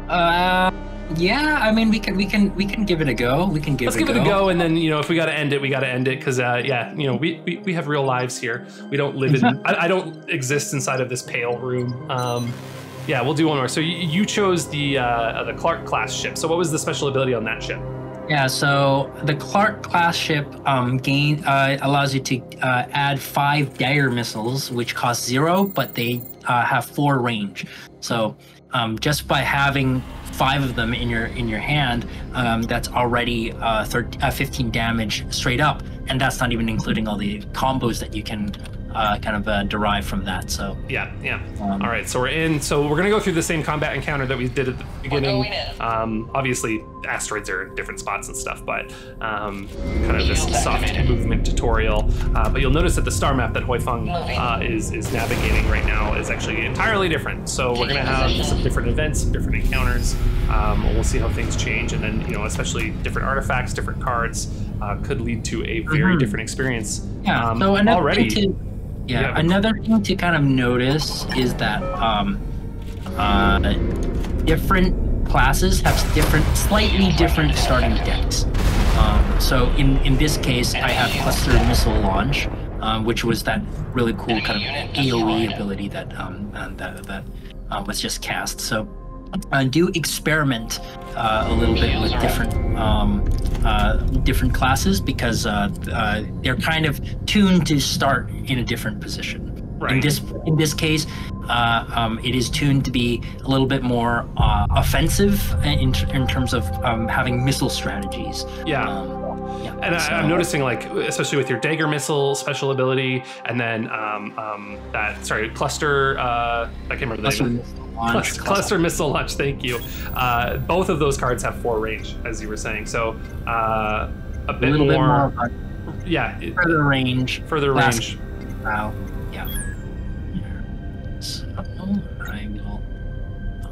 Uh, yeah. I mean, we can we can we can give it a go. We can give Let's it give a it a go. and then you know, if we got to end it, we got to end it because uh, yeah, you know, we, we we have real lives here. We don't live in. <laughs> I, I don't exist inside of this pale room. Um, yeah, we'll do one more. So you, you chose the uh, the Clarke class ship. So what was the special ability on that ship? Yeah, so the Clarke class ship um, gain uh, allows you to uh, add five dire missiles, which cost zero, but they uh, have four range. So um, just by having five of them in your in your hand, um, that's already uh, 13, uh, 15 damage straight up, and that's not even including all the combos that you can uh, kind of uh, derive from that. So Yeah, yeah. Um, All right, so we're in. So we're gonna go through the same combat encounter that we did at the beginning. going in. Um, obviously, asteroids are in different spots and stuff, but um, kind of this soft activated. movement tutorial. Uh, but you'll notice that the star map that Hoi-Fung uh, is is navigating right now is actually entirely different. So we're gonna Taking have position. some different events, some different encounters. Um, we'll see how things change, and then you know, especially different artifacts, different cards, uh, could lead to a very Mhm. different experience. Yeah. Um, so another already. thing to, yeah, another thing to kind of notice is that um, uh, different classes have different, slightly different starting decks. Um, so in in this case, I have cluster missile launch, um, which was that really cool kind of AOE ability that um, uh, that that uh, was just cast. So uh, do experiment uh, a little bit with different um, uh, different classes because uh, uh, they're kind of tuned to start in a different position. In this in this case, uh, um, it is tuned to be a little bit more uh, offensive in, in terms of um, having missile strategies. Yeah. Um, yeah. And I, I'm noticing, like, especially with your dagger missile special ability, and then um, um, that sorry cluster. Uh, I can't remember the cluster name. Launch, Cluster, cluster missile launch. Thank you. Uh, both of those cards have four range, as you were saying. So uh, a a bit little more. bit more yeah, it- further range. further range. Wow. Yeah. So I.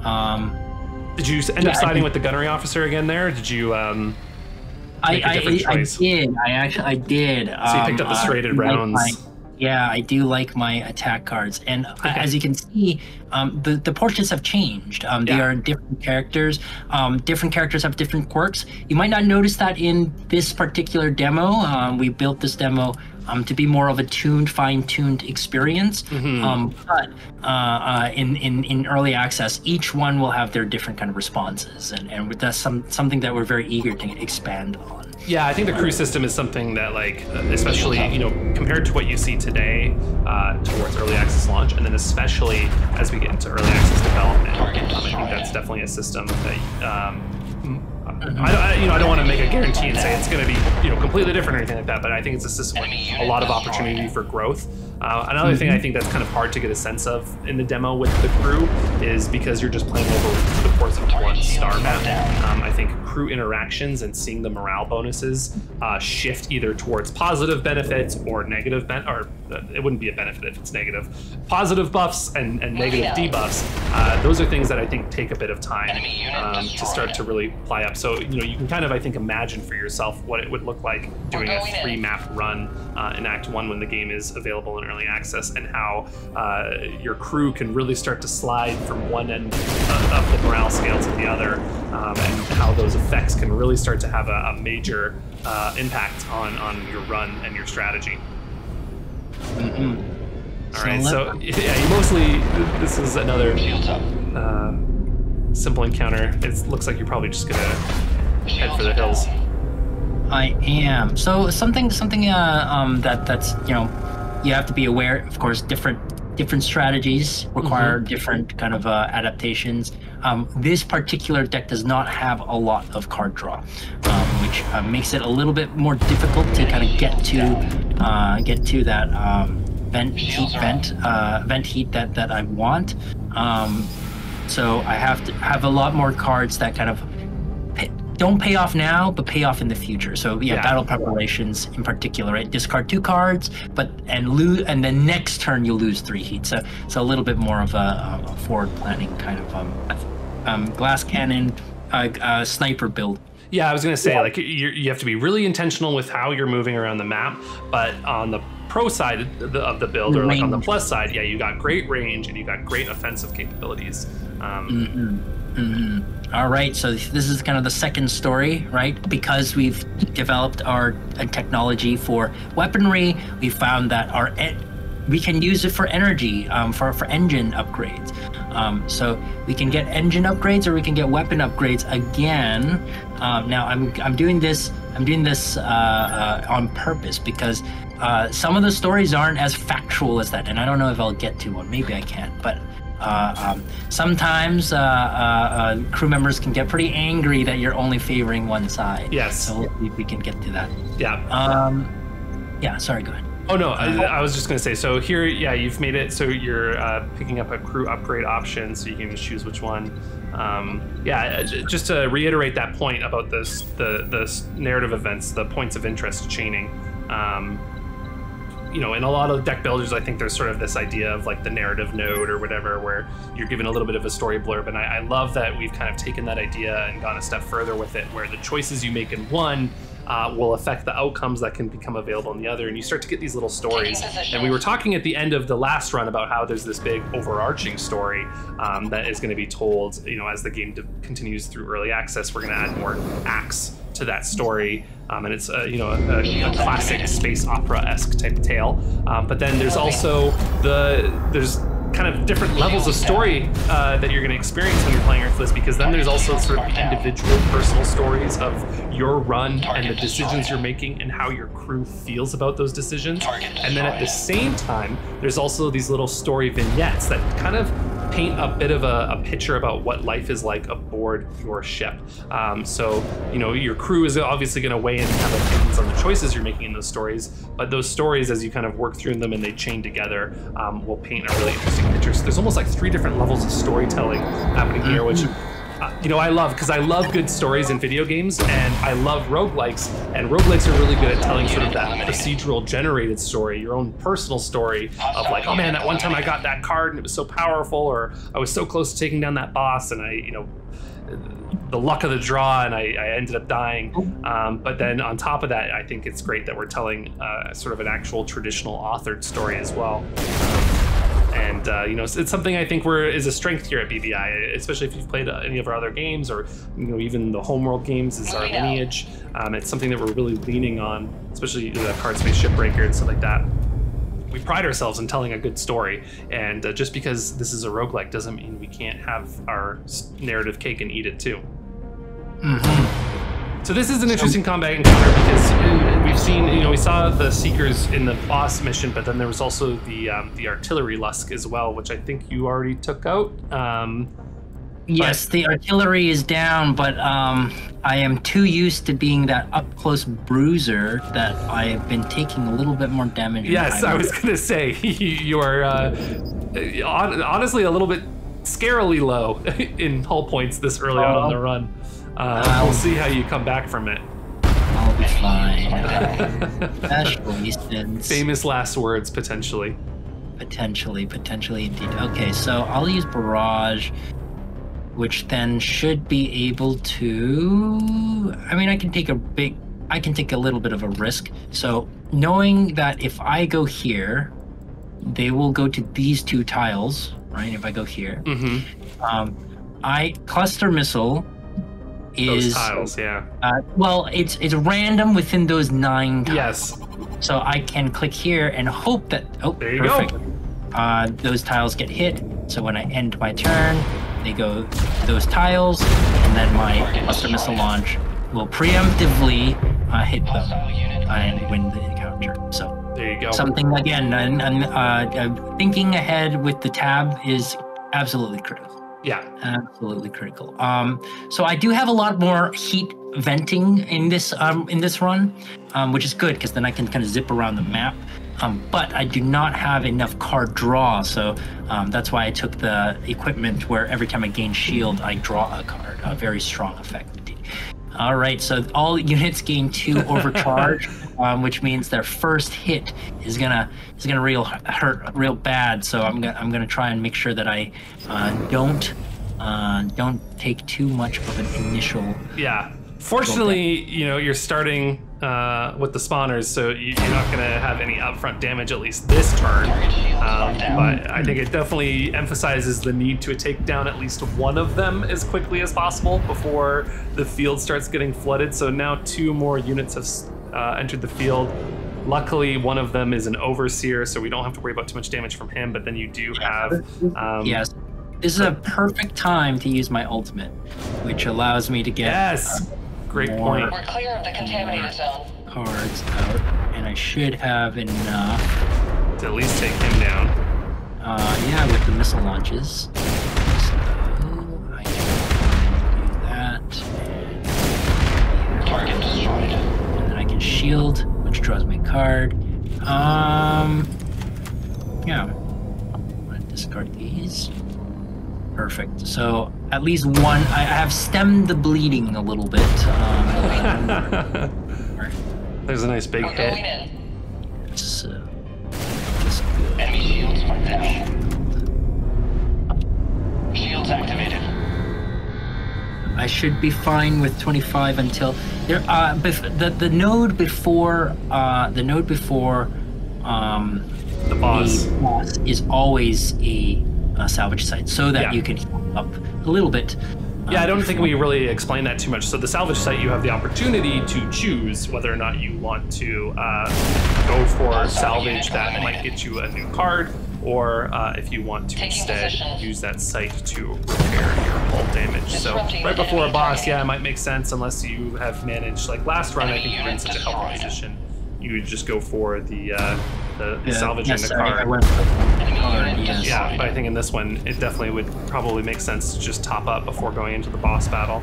Um, Did you end Yeah, up siding with the gunnery officer again there? Did you? Um, I, I, different I, I did. I actually I did. so you picked Um, up the uh, serrated like rounds. Yeah, I do like my attack cards, and Okay. as you can see, um, the the portraits have changed. Um, they Yeah. are different characters. Um, different characters have different quirks. You might not notice that in this particular demo. Um, we built this demo um, to be more of a tuned, fine-tuned experience. Mhm. Um, but uh, uh, in, in in early access, each one will have their different kind of responses, and and that's some something that we're very eager to expand on. Yeah, I think the crew system is something that, like, especially you know, compared to what you see today uh, towards early access launch, and then especially as we get into early access development, um, I think that's definitely a system that. Um, I, I, you know, I don't want to make a guarantee and say it's going to be, you know, completely different or anything like that. But I think it's a system with a lot of opportunity for growth. Uh, another thing I think that's kind of hard to get a sense of in the demo with the crew is because you're just playing over the course of one star map. Um, I think crew interactions and seeing the morale bonuses uh, shift either towards positive benefits or negative ben- or uh, it wouldn't be a benefit if it's negative. Positive buffs and, and negative debuffs. Uh, those are things that I think take a bit of time um, to start to really apply up. So you know you can kind of I think imagine for yourself what it would look like doing a going three map run uh, in Act One when the game is available in early access, and how uh, your crew can really start to slide from one end uh, of the morale scale to the other, um, and how those effects can really start to have a, a major uh, impact on on your run and your strategy. Mhm. All right, so yeah, mostly this is another uh, simple encounter. It looks like you're probably just gonna head for the hills. I am. So something something uh, um, that that's you know you have to be aware. Of course, different different strategies require different kind of uh, adaptations. Um, this particular deck does not have a lot of card draw, um, which uh, makes it a little bit more difficult to kind of get to uh, get to that um, vent heat vent uh, vent heat that that I want. Um, so I have to have a lot more cards that kind of don't pay off now, but pay off in the future. So yeah, Yeah. battle preparations in particular, right? Discard two cards, but and lose, and then next turn you'll lose three heat. So so a little bit more of a, a forward planning kind of um, um glass cannon, uh, uh, sniper build. Yeah, I was gonna say like you you have to be really intentional with how you're moving around the map, but on the pro side of the, of the build or like on the plus side, yeah, you got great range and you got great offensive capabilities. Um, hmm All right, so this is kind of the second story, right? Because we've developed our uh, technology for weaponry, we found that our we can use it for energy, um, for for engine upgrades. Um, so we can get engine upgrades or we can get weapon upgrades again. Um, now I'm I'm doing this I'm doing this uh, uh, on purpose because uh, some of the stories aren't as factual as that, and I don't know if I'll get to one. Maybe I can, but um, sometimes uh, uh, uh, crew members can get pretty angry that you're only favoring one side. Yes. So if we can get to that. yeah. Um, yeah. Sorry. Go ahead. Oh no, I, I was just gonna say. So here, yeah, you've made it so you're uh, picking up a crew upgrade option, so you can just choose which one. Um, yeah, uh, just to reiterate that point about this, the the narrative events, the points of interest chaining. Um, you know, in a lot of deck builders, I think there's sort of this idea of like the narrative node or whatever, where you're given a little bit of a story blurb. And I, I love that we've kind of taken that idea and gone a step further with it, where the choices you make in one uh, will affect the outcomes that can become available in the other. And you start to get these little stories. And we were talking at the end of the last run about how there's this big overarching story um, that is going to be told, you know, as the game continues through early access. We're going to add more acts to that story. Um, and it's, uh, you know, a, a classic space opera-esque type tale. Um, but then there's also the, there's kind of different levels of story uh, that you're going to experience when you're playing Earthless because then there's also sort of individual personal stories of your run and the decisions you're making and how your crew feels about those decisions. And then at the same time, there's also these little story vignettes that kind of paint a bit of a, a picture about what life is like aboard your ship. Um, so, you know, your crew is obviously going to weigh in and have opinions on the choices you're making in those stories, but those stories, as you kind of work through them and they chain together, um, will paint a really interesting picture. So there's almost like three different levels of storytelling happening here, which you know, I love because I love good stories in video games and I love roguelikes. And roguelikes are really good at telling sort of that procedural generated story, your own personal story of like, oh man, that one time I got that card and it was so powerful, or I was so close to taking down that boss and I, you know, the luck of the draw and I, I ended up dying. Um, but then on top of that, I think it's great that we're telling uh, sort of an actual traditional authored story as well. And uh, you know, it's, it's something I think we're is a strength here at BBI, especially if you've played uh, any of our other games or you know even the homeworld games is our lineage. Um, it's something that we're really leaning on, especially the Hardspace Shipbreaker and stuff like that. We pride ourselves in telling a good story, and uh, just because this is a roguelike doesn't mean we can't have our narrative cake and eat it too. So this is an interesting combat encounter because uh, we've seen, you know, we saw the Seekers in the boss mission, but then there was also the um, the artillery lusk as well, which I think you already took out. Um, Yes, the artillery is down, but um, I am too used to being that up close bruiser that I have been taking a little bit more damage. yes, I was gonna say <laughs> you are uh, honestly a little bit scarily low <laughs> in hull points this early on in the run. Uh, we'll see how you come back from it. I'll be fine. <laughs> Especially since Famous last words potentially. potentially, potentially indeed. Okay, so I'll use barrage, which then should be able to. I mean, I can take a big. I can take a little bit of a risk. So knowing that if I go here, they will go to these two tiles. Right? If I go here, hmm um, I cluster missile Those tiles, yeah. uh, well, it's it's random within those nine tiles. Yes. So I can click here and hope that oh There you perfect. go. Uh, those tiles get hit. So when I end my turn, they go to those tiles, and then my cluster missile launch will preemptively uh, hit them and win the encounter. So There you go. something again, and, and uh, uh, thinking ahead with the tab is absolutely critical. Yeah. Absolutely critical. Um, so I do have a lot more heat venting in this um, in this run, um, which is good because then I can kind of zip around the map. Um, but I do not have enough card draw, so um, that's why I took the equipment where every time I gain shield, I draw a card. A very strong effect. All right, so all units gain two <laughs> overcharge, um, which means their first hit is gonna is gonna real hurt real bad. So I'm gonna I'm gonna try and make sure that I uh, don't uh, don't take too much of an initial. Yeah. Fortunately, you know, you're starting uh, with the spawners, so you- you're not going to have any upfront damage at least this turn. Um, but I think it definitely emphasizes the need to take down at least one of them as quickly as possible before the field starts getting flooded. So now two more units have uh, entered the field. Luckily, one of them is an overseer, so we don't have to worry about too much damage from him. But then you do have um, Yes, this is a perfect time to use my ultimate, which allows me to get yes, great More. point. We're clear of the contaminated zone. cards out, and I should have enough. To at least take him down. Uh, yeah, with the missile launches. So I can do that. Target destroyed. And then I can shield, which draws my card. Um, yeah. I'm gonna discard these. Perfect. So at least one. I I have stemmed the bleeding a little bit. Um, There's a nice big We're hit. so, just good. Enemy shields are down. Shields activated. I should be fine with 25 until there. Uh, bef- the the node before uh, the node before um, The boss. the boss is always a, uh salvage site, so that Yeah. you can heal up a little bit. Yeah, uh, I don't think we really explained that too much. So the salvage site, you have the opportunity to choose whether or not you want to uh, go for salvage that might get you a new card, or uh, if you want to Taking instead position. use that site to repair your hull damage. So right before a boss, yeah, it might make sense unless you have managed. Like last run, I think you were in such a healthy Destroyed. position. You would just go for the uh, the Yeah, salvaging yes, the I- I card. Went for the Enemy card, yes. Yeah, but I think in this one, it definitely would probably make sense to just top up before going into the boss battle.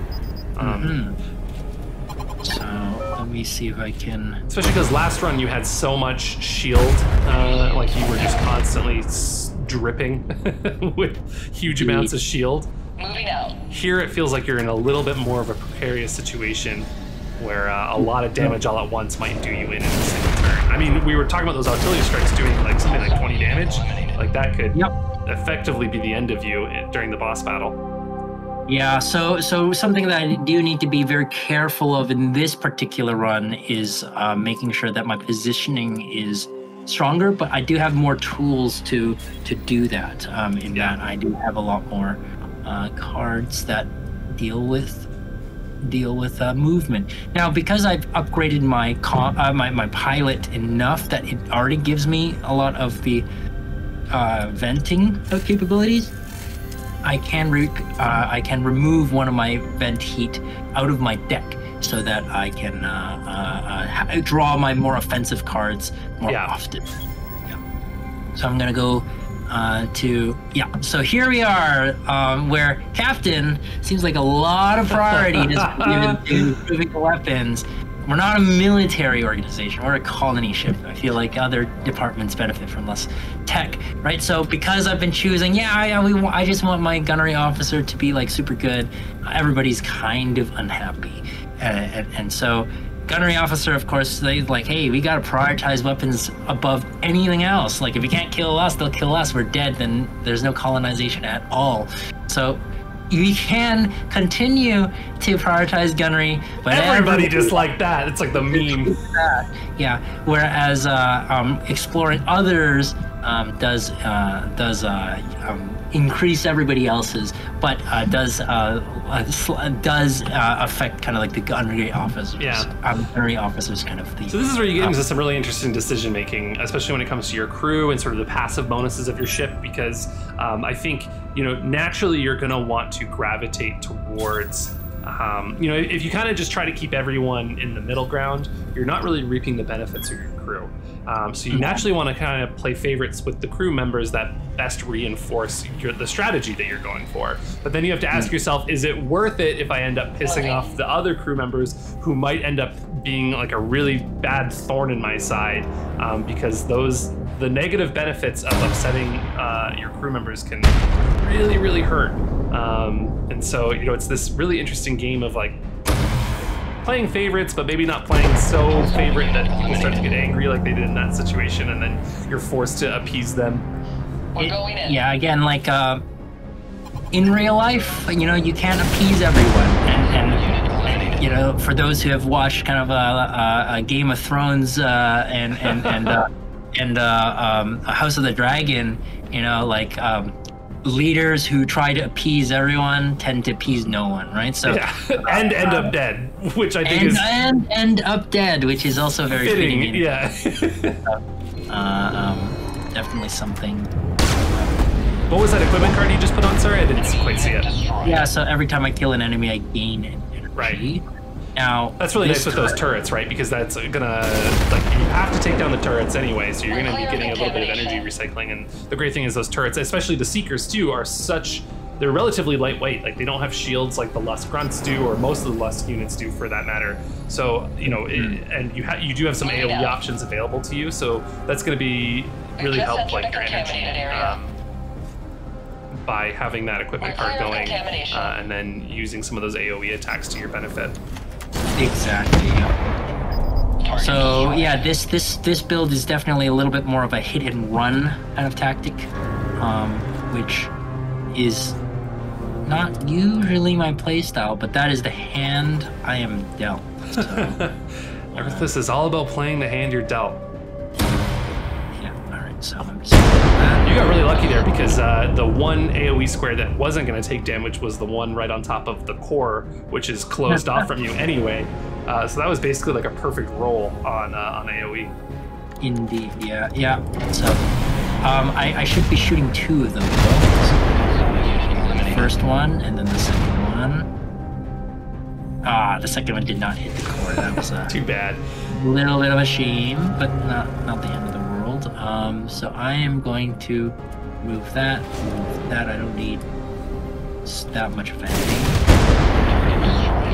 Um, Mhm. So let me see if I can. Especially because last run you had so much shield, uh, like you were just constantly dripping <laughs> with huge amounts of shield. Moving out. Here it feels like you're in a little bit more of a precarious situation where uh, a lot of damage all at once might do you in in a single turn. I mean, we were talking about those artillery strikes doing like something like 20 damage. Like that could Yep. effectively be the end of you during the boss battle. Yeah, so so something that I do need to be very careful of in this particular run is uh, making sure that my positioning is stronger. But I do have more tools to to do that. Um, in Yeah. that I do have a lot more uh, cards that deal with deal with uh, movement. Now, because I've upgraded my co- uh, my my pilot enough that it already gives me a lot of the uh, venting capabilities. I can re- uh, I can remove one of my vent heat out of my deck so that I can uh, uh, uh, draw my more offensive cards more Yeah. often. Yeah. So I'm gonna go uh, to yeah. So here we are, um, where Captain seems like a lot of priority is <laughs> given to improving the weapons. We're not a military organization. We're a colony ship. I feel like other departments benefit from less tech, right? So because I've been choosing, yeah, yeah, we, I just want my gunnery officer to be like super good. Everybody's kind of unhappy, and, and, and so gunnery officer, of course, they like, hey, we gotta prioritize weapons above anything else. Like if you can't kill us, they'll kill us. We're dead. Then there's no colonization at all. So. We can continue to prioritize gunnery, but Everybody everybody- just like that. It's like the meme. yeah. Whereas uh, um, exploring others um, does uh, does uh, um, increase everybody else's, but uh, does uh, uh, sl- does uh, affect kind of like the gunnery officers. Yeah. Um, gunnery officers kind of the. So this is where you get into some really interesting decision making, especially when it comes to your crew and sort of the passive bonuses of your ship. Because um, I think you know naturally you're going to want to gravitate towards. Um, you know, if you kind of just try to keep everyone in the middle ground, you're not really reaping the benefits of your crew. Um, so you naturally want to kind of play favorites with the crew members that best reinforce your, the strategy that you're going for. But then you have to ask yourself, is it worth it if I end up pissing off the other crew members who might end up being like a really bad thorn in my side? Um, because those the negative benefits of upsetting uh, your crew members can really, really hurt. Um, and so you know, it's this really interesting game of like playing favorites, but maybe not playing so favorite that people start to get angry like they did in that situation, and then you're forced to appease them. We're It- going in. yeah, again, like uh, in real life, you know, you can't appease everyone, and, and you know, for those who have watched kind of a, a, a Game of Thrones uh, and and and uh, <laughs> and uh, um, a House of the Dragon, you know, like. Um, Leaders who try to appease everyone tend to appease no one, right? So, Yeah, <laughs> and end up dead, which I think and, is and end up dead, which is also very fitting. fitting. Yeah. <laughs> Uh, um, definitely something what was that equipment card you just put on? Sorry, I didn't quite see it. Yeah, so every time I kill an enemy, I gain energy. Right. Now That's really nice with those turrets, right? Because that's gonna like you have to take down the turrets anyway, so you're gonna be getting a little bit of energy recycling. And the great thing is those turrets, especially the seekers too, are such they're relatively lightweight. Like they don't have shields like the Lusk grunts do, or most of the Lusk units do, for that matter. So you know, it, and you ha- you do have some AOE options available to you, so that's gonna be really just help like your energy. Um, by having that equipment card going, uh, and then using some of those AOE attacks to your benefit. Exactly. yeah. So yeah, this this this build is definitely a little bit more of a hit and run kind of tactic, um, which is not usually my playstyle, but that is the hand I am dealt. So <laughs> Earthless is all about playing the hand you're dealt. yeah, all right. So I'm just that. You got really lucky there because uh, the one AoE square that wasn't going to take damage was the one right on top of the core, which is closed off from you <laughs> anyway. Uh, so that was basically like a perfect roll on uh, on AoE. Indeed, yeah, yeah. So um, I, I should be shooting two of them. The first one and then the second one. Ah, the second one did not hit the core. That was a <laughs> Too bad. little bit of a shame, but not not the end of Um, so I am going to move that. Move that. I don't need that much of anything.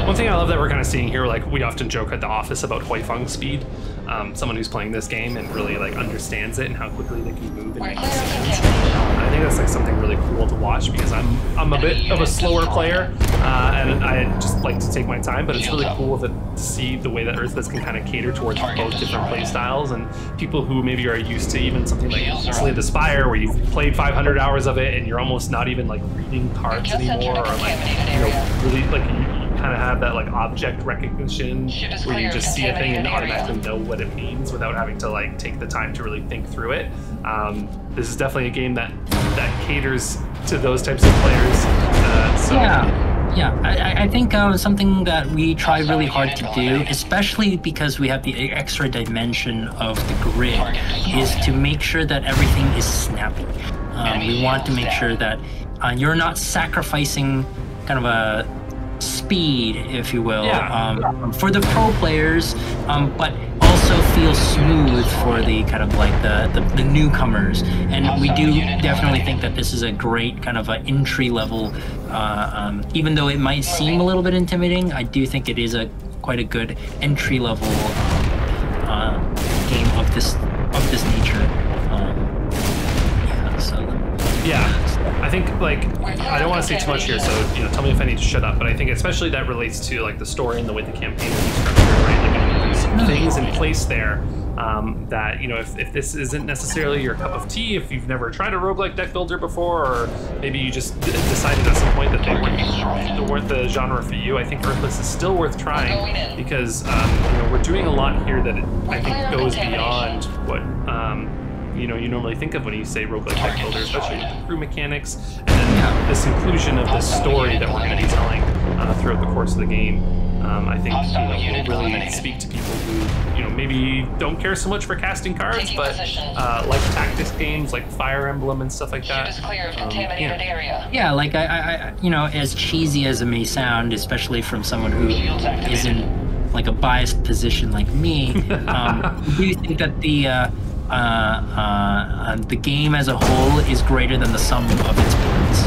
One thing I love that we're kind of seeing here, like we often joke at the office about Hoi-Fung speed. Um, someone who's playing this game and really like understands it and how quickly they can move and We're make clear of decisions. contamination. I think that's like something really cool to watch because I'm I'm a bit of a slower player uh, and I just like to take my time, but it's really cool that, to see the way that Earthless can kind of cater towards both different play styles and people who maybe are used to even something like Slay the Spire where you've played 500 hours of it and you're almost not even like reading cards anymore or like you know really like kind of have that like object recognition Ship where you just see a thing and area. automatically know what it means without having to like take the time to really think through it. Um, this is definitely a game that that caters to those types of players. Uh, so Yeah, yeah. I, I- I think uh, something that we try really hard to do, especially because we have the extra dimension of the grid, is to make sure that everything is snappy. Um, we want to make sure that uh, you're not sacrificing kind of a speed, if you will, Yeah. um, for the pro players, um, but also feel smooth for the kind of like the, the, the newcomers. And we do definitely think that this is a great kind of an entry level, uh, um, even though it might seem a little bit intimidating, I do think it is a quite a good entry level uh, game of this of this nature. Um, yeah, so yeah. I think like I don't want to say too much here, so you know, tell me if I need to shut up. But I think especially that relates to like the story and the way the campaign is structured, right? Like there's some things in place there um, that you know, if, if this isn't necessarily your cup of tea, if you've never tried a roguelike deck builder before, or maybe you just d- decided at some point that they weren't, they weren't the genre for you, I think Earthless is still worth trying because um, you know we're doing a lot here that it, I think goes beyond what. Um, you know, you normally think of when you say roguelike deck builder, especially with the crew mechanics, and then this inclusion of this story that we're going to be telling uh, throughout the course of the game. Um, I think you know, will really speak to people who, you know, maybe don't care so much for casting cards, but uh, like tactics games, like Fire Emblem and stuff like Ship that. is clear of Um, yeah. Yeah, like I, I, I, you know, as cheesy as it may sound, especially from someone who Shields activated. is in like a biased position like me, <laughs> um, I do think that the uh, uh, uh, uh, the game as a whole is greater than the sum of its parts.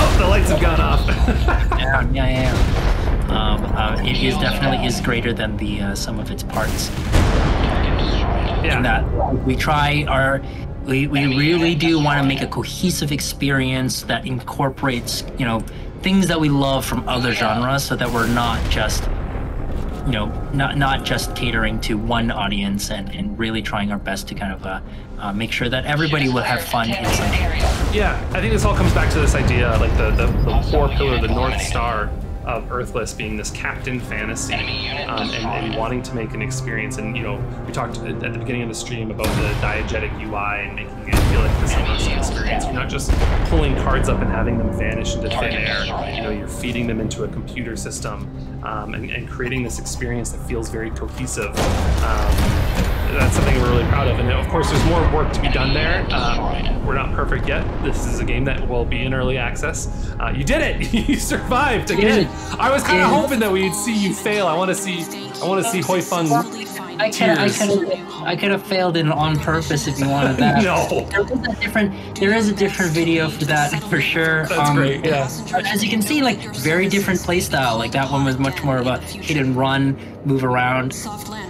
Oh, the lights have gone off. <laughs> Yeah, yeah, yeah. Um, uh, it is definitely is greater than the uh, sum of its parts. yeah. in that we try our we, we really do want to make a cohesive experience that incorporates you know things that we love from other genres so that we're not just you know, not not just catering to one audience and, and really trying our best to kind of uh, uh, make sure that everybody will have fun inside. Area. Yeah, I think this all comes back to this idea, like the the, the core pillar, the North Star of Earthless being this captain fantasy, um, and, and wanting to make an experience. And you know, we talked at the beginning of the stream about the diegetic UI and making it feel like this immersive experience. You're not just pulling cards up and having them vanish into thin air. You know, you're feeding them into a computer system um, and, and creating this experience that feels very cohesive. Um, that's something we're really proud of. And of course, there's more work to be done there. Uh, we're not perfect yet. This is a game that will be in early access. Uh, you did it! <laughs> you survived again. I was kind of hoping that we'd see you fail. I want to see. I want to see Hoi Fung. I could I could I could have failed it on purpose if you wanted that. <laughs> No. There is a different there is a different video for that for sure. That's Um, great. Yeah. As you can see, like very different play style. Like that one was much more of a hit and run, move around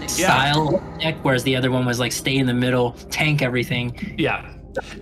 style deck, whereas the other one was like stay in the middle, tank everything. Yeah.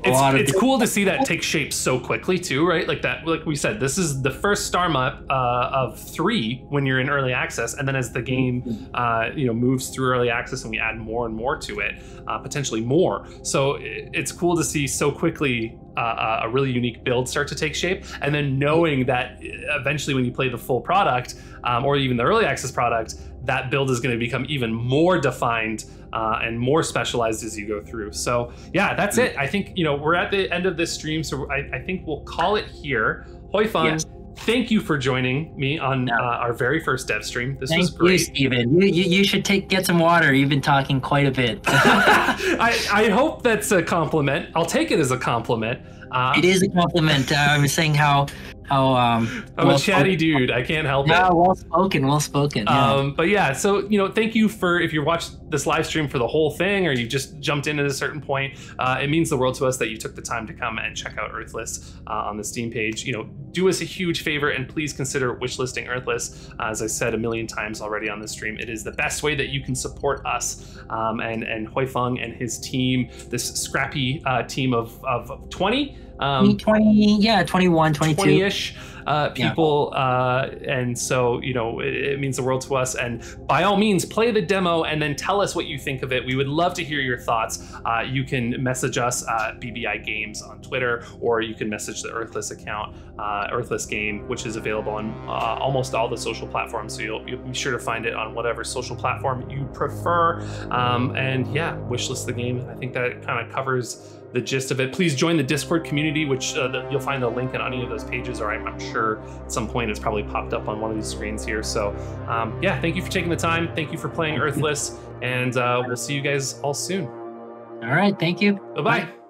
A lot of It's, it's cool to see that take shape so quickly too, right? Like that, like we said, this is the first star map uh, of three when you're in early access, and then as the game, uh, you know, moves through early access and we add more and more to it, uh, potentially more. So it's cool to see so quickly uh, a really unique build start to take shape, and then knowing that eventually when you play the full product um, or even the early access product, that build is going to become even more defined uh, and more specialized as you go through. So yeah, that's it. I think you know we're at the end of this stream, so I, I think we'll call it here. Hoi Fung, Yes. thank you for joining me on uh, our very first dev stream. This Thank was you, great. Steven. You, you, you should take get some water. You've been talking quite a bit. <laughs> <laughs> I, I hope that's a compliment. I'll take it as a compliment. Uh, it is a compliment. Uh, I was saying how how um I'm a chatty spoken- dude. I can't help it. Yeah, it. well spoken, well spoken. Yeah. Um, but yeah, so you know, thank you for if you watched this live stream for the whole thing, or you just jumped in at a certain point. Uh, it means the world to us that you took the time to come and check out Earthless uh, on the Steam page. You know, do us a huge favor and please consider wishlisting Earthless. Uh, as I said a million times already on the stream, it is the best way that you can support us um, and and Hoi Fung and his team, this scrappy uh, team of of 20. Um, 20, yeah, 21, 22. 20-ish uh, Yeah. people uh, and so you know it, it means the world to us. And by all means play the demo and then tell us what you think of it. We would love to hear your thoughts. Uh, you can message us at bbi games on twitter or you can message the earthless account uh, earthless game which is available on uh, almost all the social platforms. So you'll, you'll be sure to find it on whatever social platform you prefer. Um, and yeah wishlist the game. I think that kind of covers the gist of it. Please join the Discord community, which uh, the, you'll find a link on any of those pages, or I'm, I'm sure at some point it's probably popped up on one of these screens here. So, um, yeah, thank you for taking the time. Thank you for playing Earthless, and uh, we'll see you guys all soon. All right, thank you. Bye bye.